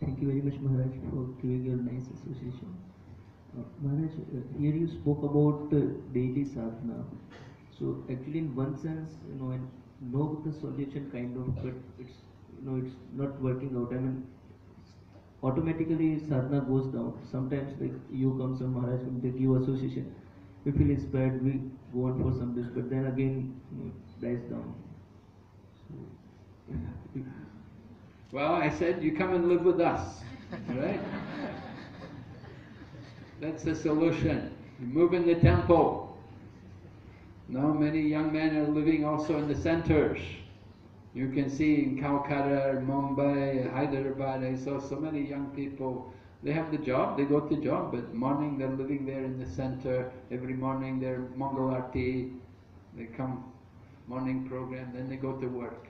Thank you very much, Maharaj, for giving your nice association. Uh, Maharaj, uh, here you spoke about uh, daily sadhana. So actually, in one sense, you know, in know the solution kind of, but it's you know it's not working out. I mean, automatically sadhana goes down. Sometimes like you come some Maharaj from the give association, we feel inspired, we go on for some days, but then again dies down. Well, I said you come and live with us, right? That's the solution. You move in the temple. Now many young men are living also in the centers. You can see in Calcutta, Mumbai, Hyderabad, I saw so many young people. They have the job, they go to job, but morning they're living there in the center. Every morning they're Mangal Arti, they come morning program, then they go to work.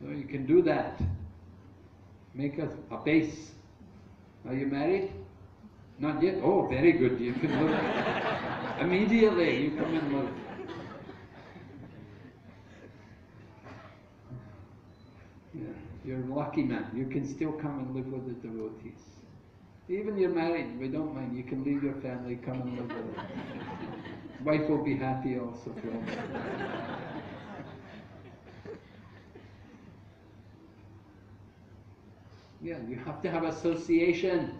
So you can do that. Make a, a base. Are you married? Not yet? Oh, very good. You can look. Immediately, you come and look. Yeah, you're a lucky man. You can still come and live with the devotees. Even you're married, we don't mind. You can leave your family, come and live with us. Wife will be happy also. Yeah, you have to have association.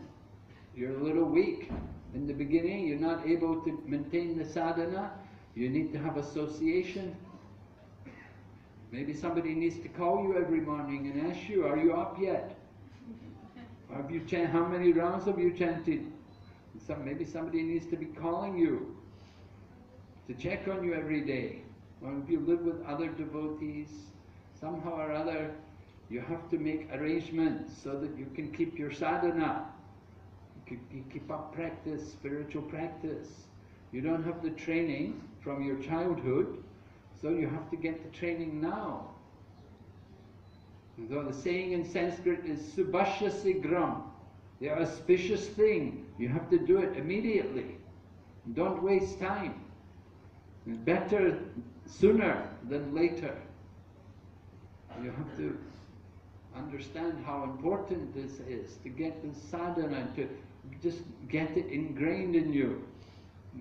You're a little weak. In the beginning, you're not able to maintain the sadhana. You need to have association. Maybe somebody needs to call you every morning and ask you, are you up yet? Have you chant, how many rounds have you chanted? Some, maybe somebody needs to be calling you to check on you every day. Or if you live with other devotees, somehow or other, you have to make arrangements so that you can keep your sadhana. You keep, you keep up practice, spiritual practice. You don't have the training from your childhood, so you have to get the training now. And so the saying in Sanskrit is shubhasya shighram, the auspicious thing. You have to do it immediately. Don't waste time. Better sooner than later. You have to understand how important this is, to get the sadhana, to just get it ingrained in you.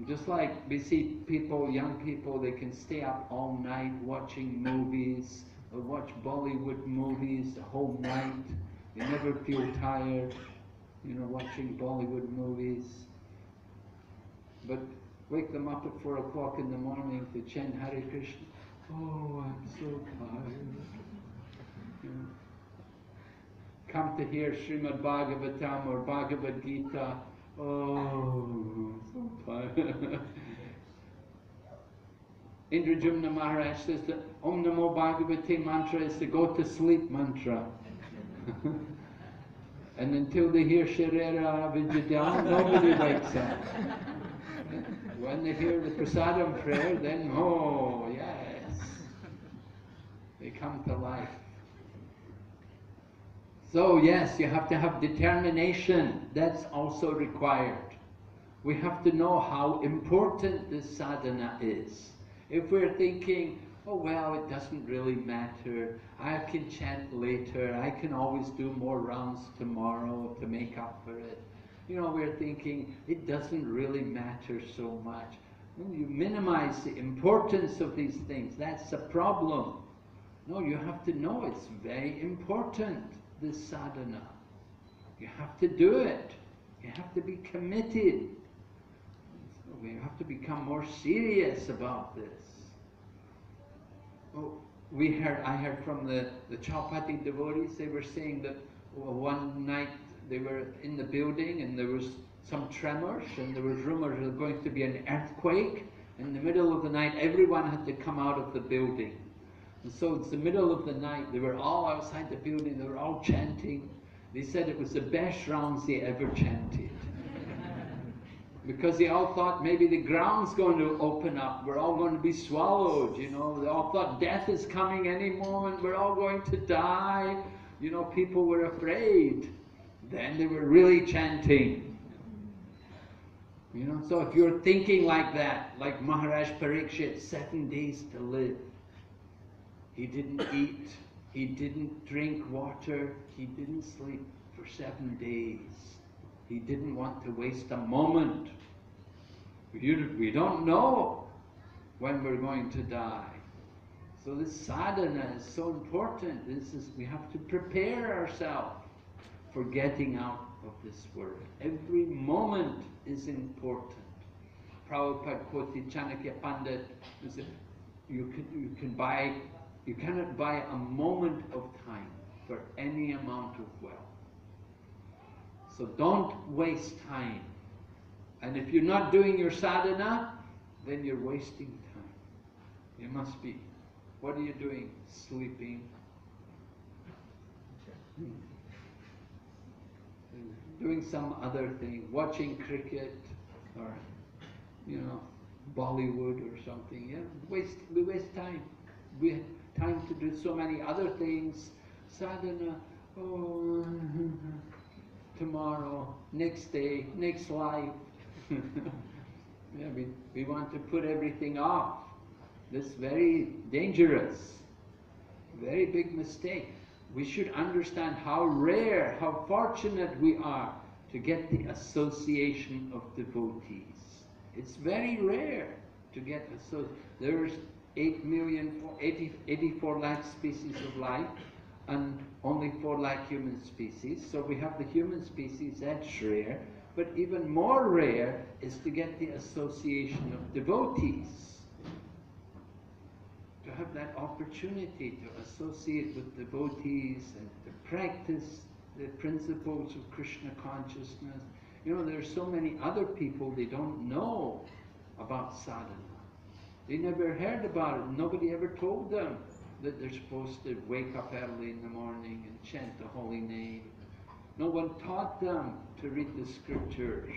Just like we see people, young people, they can stay up all night watching movies, watch Bollywood movies the whole night. They never feel tired, you know, watching Bollywood movies. But wake them up at four o'clock in the morning to chant Hare Krishna. Oh, I'm so tired. Come to hear Srimad Bhagavatam or Bhagavad Gita. Oh, so. Indradyumna Maharaj says that Om Namo Bhagavate mantra is the go to sleep mantra. and until they hear Sharira Vijayam, nobody wakes up. when they hear the prasadam prayer, then oh, yes, they come to life. So yes, you have to have determination. That's also required. We have to know how important this sadhana is. If we're thinking, oh well, it doesn't really matter, I can chant later, I can always do more rounds tomorrow to make up for it. You know, we're thinking, it doesn't really matter so much. You minimize the importance of these things, that's the problem. No, you have to know it's very important this sadhana. You have to do it. You have to be committed. So we have to become more serious about this. Oh, we heard, I heard from the, the Chowpatty devotees, they were saying that one night they were in the building and there was some tremors and there was rumors there was going to be an earthquake. In the middle of the night, everyone had to come out of the building. And so it's the middle of the night. They were all outside the building. They were all chanting. They said it was the best rounds they ever chanted. because they all thought maybe the ground's going to open up. We're all going to be swallowed, you know. They all thought death is coming any moment. We're all going to die. You know, people were afraid. Then they were really chanting. You know, so if you're thinking like that, like Maharaj Parikshit, seven days to live, he didn't eat. He didn't drink water. He didn't sleep for seven days. He didn't want to waste a moment. We don't know when we're going to die. So this sadhana is so important. This is we have to prepare ourselves for getting out of this world. Every moment is important. Prabhupada quoted Chanakya Pandit, you can, you can buy, you cannot buy a moment of time for any amount of wealth. So don't waste time. And if you're not doing your sadhana, then you're wasting time. You must be. What are you doing? Sleeping. Doing some other thing, watching cricket or, you know, Bollywood or something. Yeah, waste. We waste time. We time to do so many other things. Sadhana. Oh, tomorrow, next day, next life. yeah, we, we want to put everything off. This very dangerous, very big mistake. We should understand how rare, how fortunate we are to get the association of devotees. It's very rare to get so there's 8 million, 80, 84 lakh species of life and only 4 lakh human species. So we have the human species, that's rare. But even more rare is to get the association of devotees. To have that opportunity to associate with devotees and to practice the principles of Krishna consciousness. You know, there are so many other people they don't know about sadhana. They never heard about it. Nobody ever told them that they're supposed to wake up early in the morning and chant the holy name. No one taught them to read the scriptures.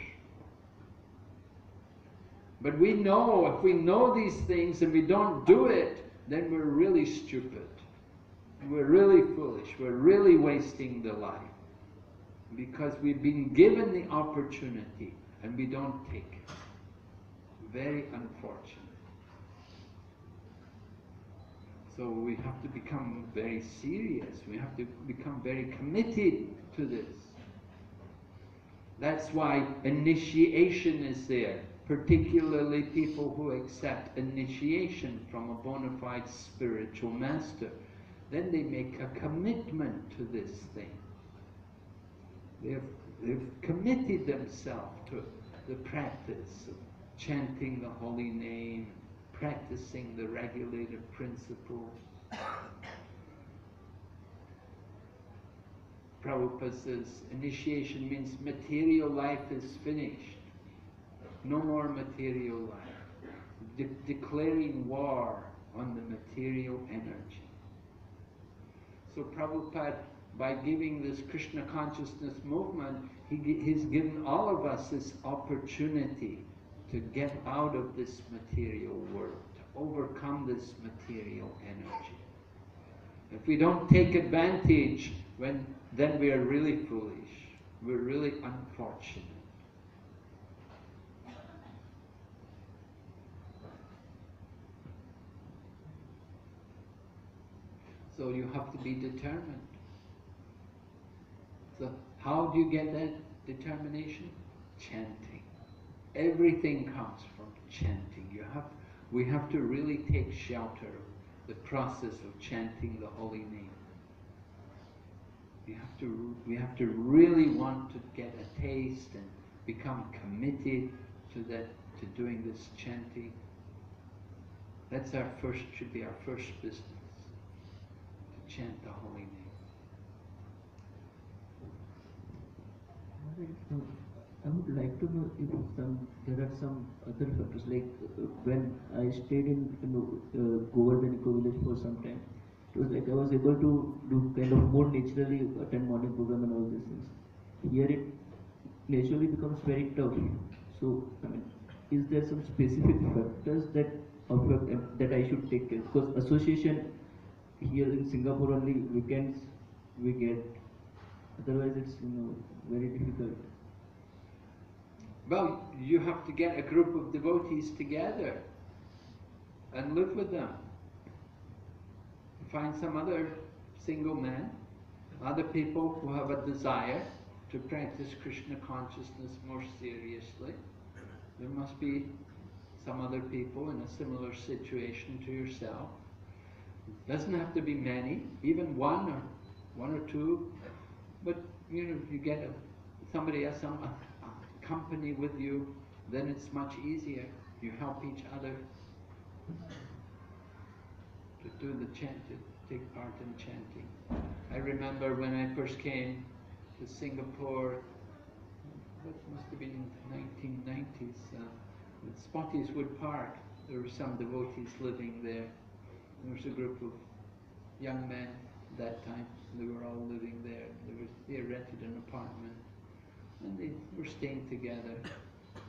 But we know, if we know these things and we don't do it, then we're really stupid. We're really foolish. We're really wasting the life. Because we've been given the opportunity and we don't take it. Very unfortunate. So we have to become very serious. We have to become very committed to this. That's why initiation is there, particularly people who accept initiation from a bona fide spiritual master. Then they make a commitment to this thing. They've, they've committed themselves to the practice of chanting the holy name, practicing the regulative principle. Prabhupada says initiation means material life is finished. No more material life. De declaring war on the material energy. So Prabhupada, by giving this Krishna consciousness movement, he, he's given all of us this opportunity to get out of this material world, to overcome this material energy. If we don't take advantage, when, then we are really foolish. We're really unfortunate. So you have to be determined. So how do you get that determination? Chanting. Everything comes from chanting. You have, we have to really take shelter of the process of chanting the holy name. We have to, we have to really want to get a taste and become committed to that, to doing this chanting. That's our first, should be our first business, to chant the holy name. I would like to know if some there are some other factors like uh, when I stayed in you know, uh, Village for some time. It was like I was able to do kind of more naturally attend morning program and all these things. Here it naturally becomes very tough. So I mean, is there some specific factors that affect uh, that I should take care? Because association here in Singapore only weekends we get. Otherwise, it's you know very difficult. Well, you have to get a group of devotees together and live with them. Find some other single men, other people who have a desire to practice Krishna consciousness more seriously. There must be some other people in a similar situation to yourself. It Doesn't have to be many, even one or one or two, but you know, you get a, somebody else, some company with you, then it's much easier. You help each other to do the chant, to take part in chanting. I remember when I first came to Singapore, that must have been in the 1990s, uh, at Spottiswoode Park, there were some devotees living there. There was a group of young men at that time, they were all living there. They, was, they rented an apartment and they were staying together.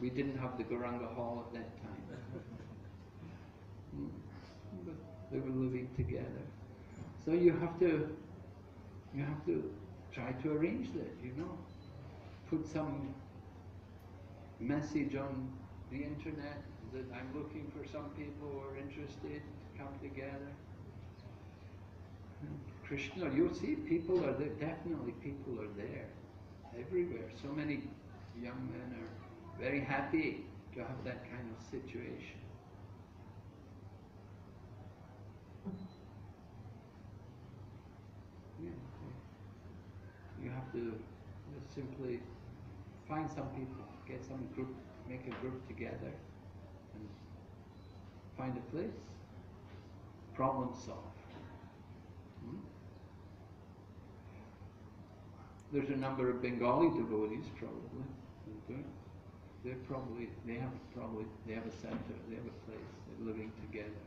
We didn't have the Gauranga Hall at that time. But they were living together. So you have to you have to try to arrange that, you know. Put some message on the internet that I'm looking for some people who are interested to come together. Krishna, you'll see people are there, definitely people are there, everywhere. So many young men are very happy to have that kind of situation. Yeah, you have to simply find some people, get some group, make a group together, and find a place. Problem solved. Hmm? There's a number of Bengali devotees, probably. isn't? They're probably they have probably they have a center, they have a place. They're living together.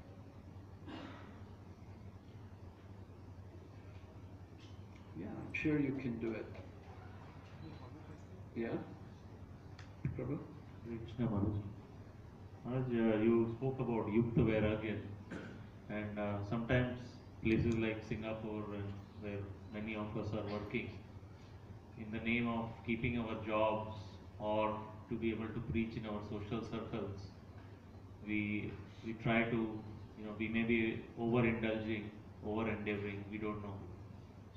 Yeah, I'm sure you can do it. Yeah? Prabhu? Krishna Maharaj. Maharaj, uh, you spoke about Yukta Vairagya and uh, sometimes places like Singapore where many of us are working in the name of keeping our jobs or to be able to preach in our social circles, we we try to, you know, we may be over-indulging, over-endeavoring, we don't know.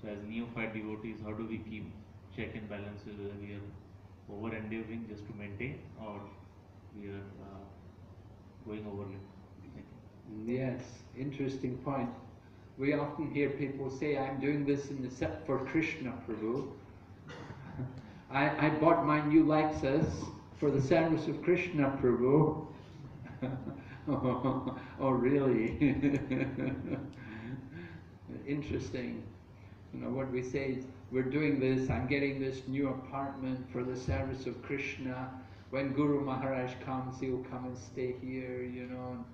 So as neophyte devotees, how do we keep check and balances whether we are over endeavoring just to maintain or we are uh, going overly? Yes, interesting point. We often hear people say, I'm doing this in the set for Krishna Prabhu. I, I bought my new Lexus for the service of Krishna Prabhu. oh, oh, really? Interesting. You know, what we say is, we're doing this, I'm getting this new apartment for the service of Krishna. When Guru Maharaj comes, he'll come and stay here, you know.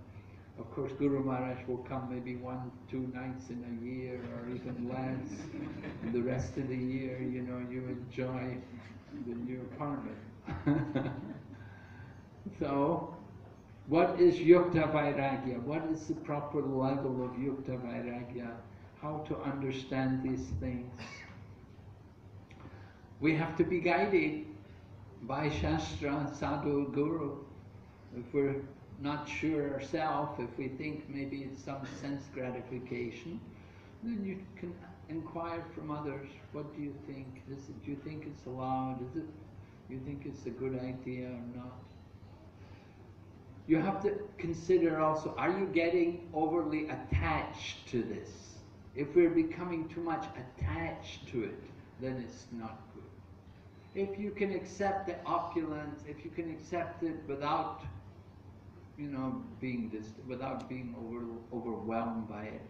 Of course, Guru Maharaj will come maybe one, two nights in a year or even less. the rest of the year, you know, you enjoy the new apartment. so, what is Yukta Vairagya? What is the proper level of Yukta Vairagya? How to understand these things? We have to be guided by Shastra, Sadhu, Guru. If we're not sure ourselves, if we think maybe it's some sense gratification, then you can inquire from others. What do you think? Is it, do you think it's allowed? Is it? Do you think it's a good idea or not? You have to consider also: Are you getting overly attached to this? If we're becoming too much attached to it, then it's not good. If you can accept the opulence, if you can accept it without you know, being this, without being over, overwhelmed by it.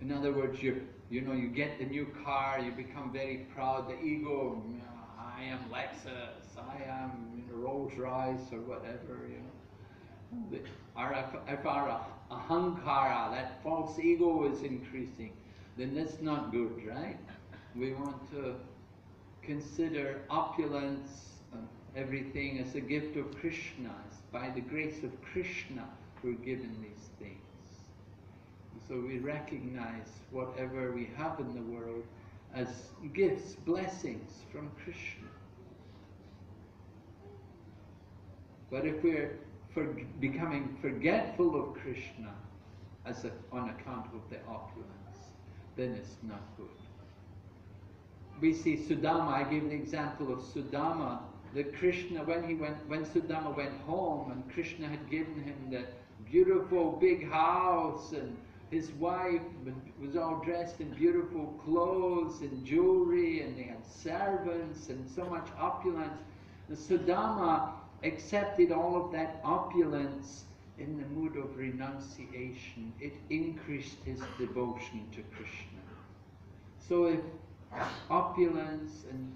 In other words, you you know, you get the new car, you become very proud. The ego, ah, I am Lexus, I am you know, Rolls Royce or whatever. You know, the, if, if our ahankara, that false ego, is increasing, then that's not good, right? We want to consider opulence, everything as a gift of Krishna by the grace of Krishna we're given these things. So we recognize whatever we have in the world as gifts, blessings from Krishna. But if we're for becoming forgetful of Krishna as a, on account of the opulence, then it's not good. We see Sudama, I gave an example of Sudama that Krishna, when he went, when Sudama went home, and Krishna had given him the beautiful big house and his wife was all dressed in beautiful clothes and jewelry, and they had servants and so much opulence. And Sudama accepted all of that opulence in the mood of renunciation. It increased his devotion to Krishna. So if opulence and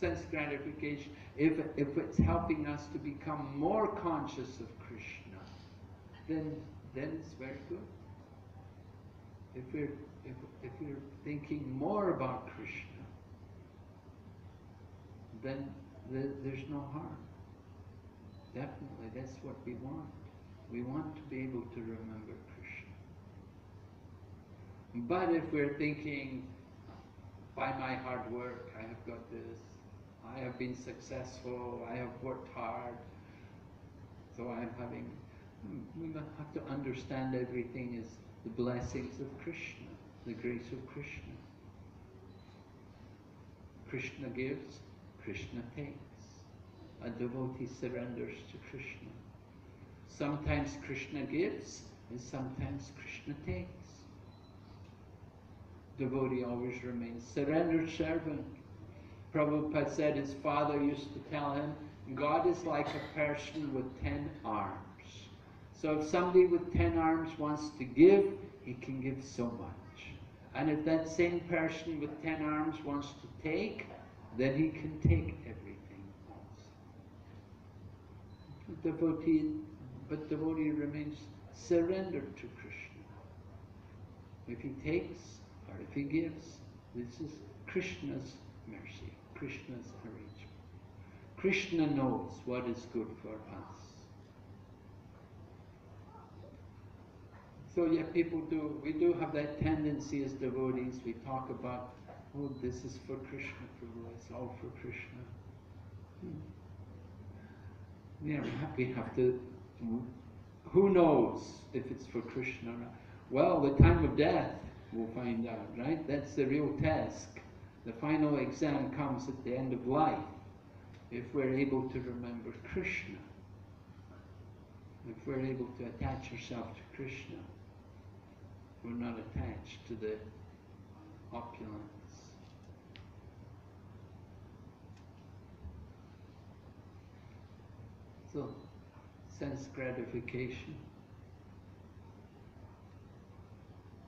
sense gratification, if, if it's helping us to become more conscious of Krishna, then, then it's very good. If we're, if, if we're thinking more about Krishna, then the, there's no harm. Definitely, that's what we want. We want to be able to remember Krishna. But if we're thinking, by my hard work, I have got this, I have been successful, I have worked hard, so I'm having, hmm, we have to understand everything is the blessings of Krishna, the grace of Krishna. Krishna gives, Krishna takes. A devotee surrenders to Krishna. Sometimes Krishna gives, and sometimes Krishna takes. Devotee always remains surrendered servant. Prabhupada said his father used to tell him, God is like a person with ten arms. So if somebody with ten arms wants to give, he can give so much. And if that same person with ten arms wants to take, then he can take everything also. Devotee, but devotee remains surrendered to Krishna. If he takes or if he gives, this is Krishna's mercy, Krishna's arrangement. Krishna knows what is good for us. So yeah, people do, we do have that tendency as devotees, we talk about, oh, this is for Krishna, Prabhu, it's all for Krishna. Hmm. Yeah, we have, to, who knows if it's for Krishna or not? Well, the time of death, we'll find out, right? That's the real test. The final exam comes at the end of life, if we're able to remember Krishna, if we're able to attach ourselves to Krishna. We're not attached to the opulence. So, sense gratification.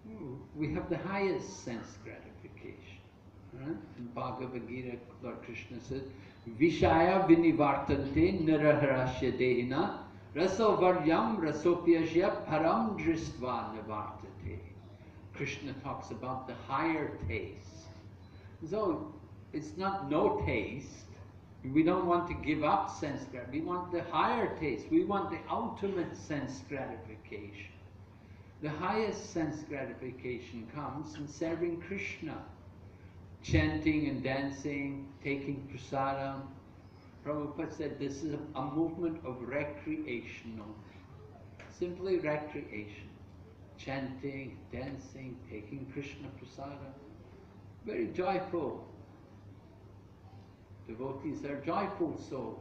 Ooh, we have the highest sense gratification. Right? In Bhagavad Gita, Lord Krishna says, Vishaya vinivartante niraharasya dehina rasovaryam rasopyasya param dristva nivartate. Krishna talks about the higher taste. So it's not no taste. We don't want to give up sense gratification. We want the higher taste. We want the ultimate sense gratification. The highest sense gratification comes in serving Krishna, chanting and dancing, taking prasadam. Prabhupada said this is a movement of recreational, simply recreation chanting, dancing, taking Krishna prasada. Very joyful. Devotees are joyful souls.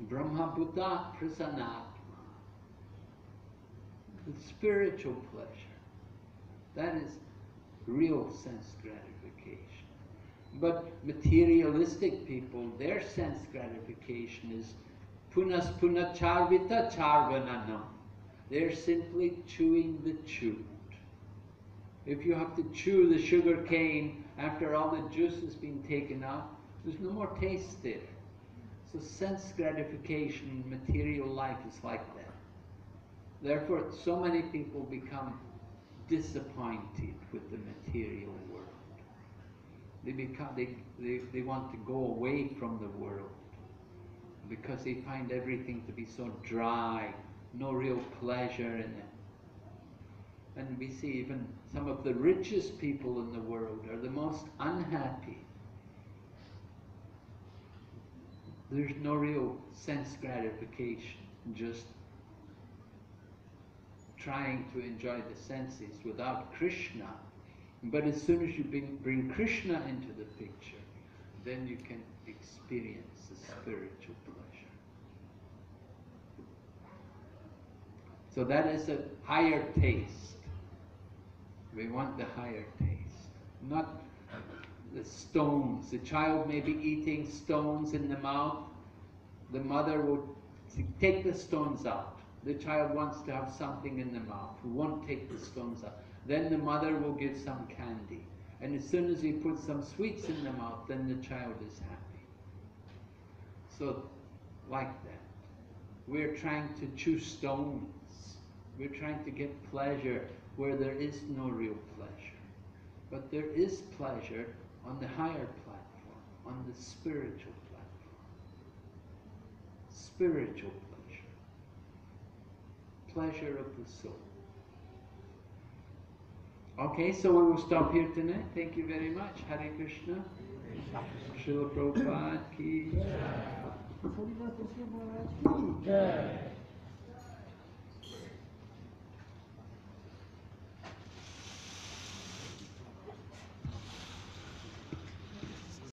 Brahma Bhuta Prasannatma. the Spiritual pleasure. That is real sense gratification. But materialistic people, their sense gratification is punas punacharvita charvananam. They're simply chewing the chewed. If you have to chew the sugar cane after all the juice has been taken out, there's no more taste there. So sense gratification in material life is like that. Therefore, so many people become disappointed with the material world. They, become, they, they, they want to go away from the world because they find everything to be so dry, no real pleasure in it. And we see even some of the richest people in the world are the most unhappy. There's no real sense gratification, just trying to enjoy the senses without Krishna. But as soon as you bring, bring Krishna into the picture, then you can experience the spiritual pleasure. So that is a higher taste. We want the higher taste, not the stones. The child may be eating stones in the mouth. The mother say, take the stones out. The child wants to have something in the mouth. Who won't take the stones out. Then the mother will give some candy. And as soon as he puts some sweets in the mouth, then the child is happy. So, like that. We're trying to chew stones. We're trying to get pleasure where there is no real pleasure. But there is pleasure on the higher platform, on the spiritual platform. Spiritual pleasure. Pleasure of the soul. Okay, so we will stop here tonight. Thank you very much. Hare Krishna. Srila Prabhupada ki.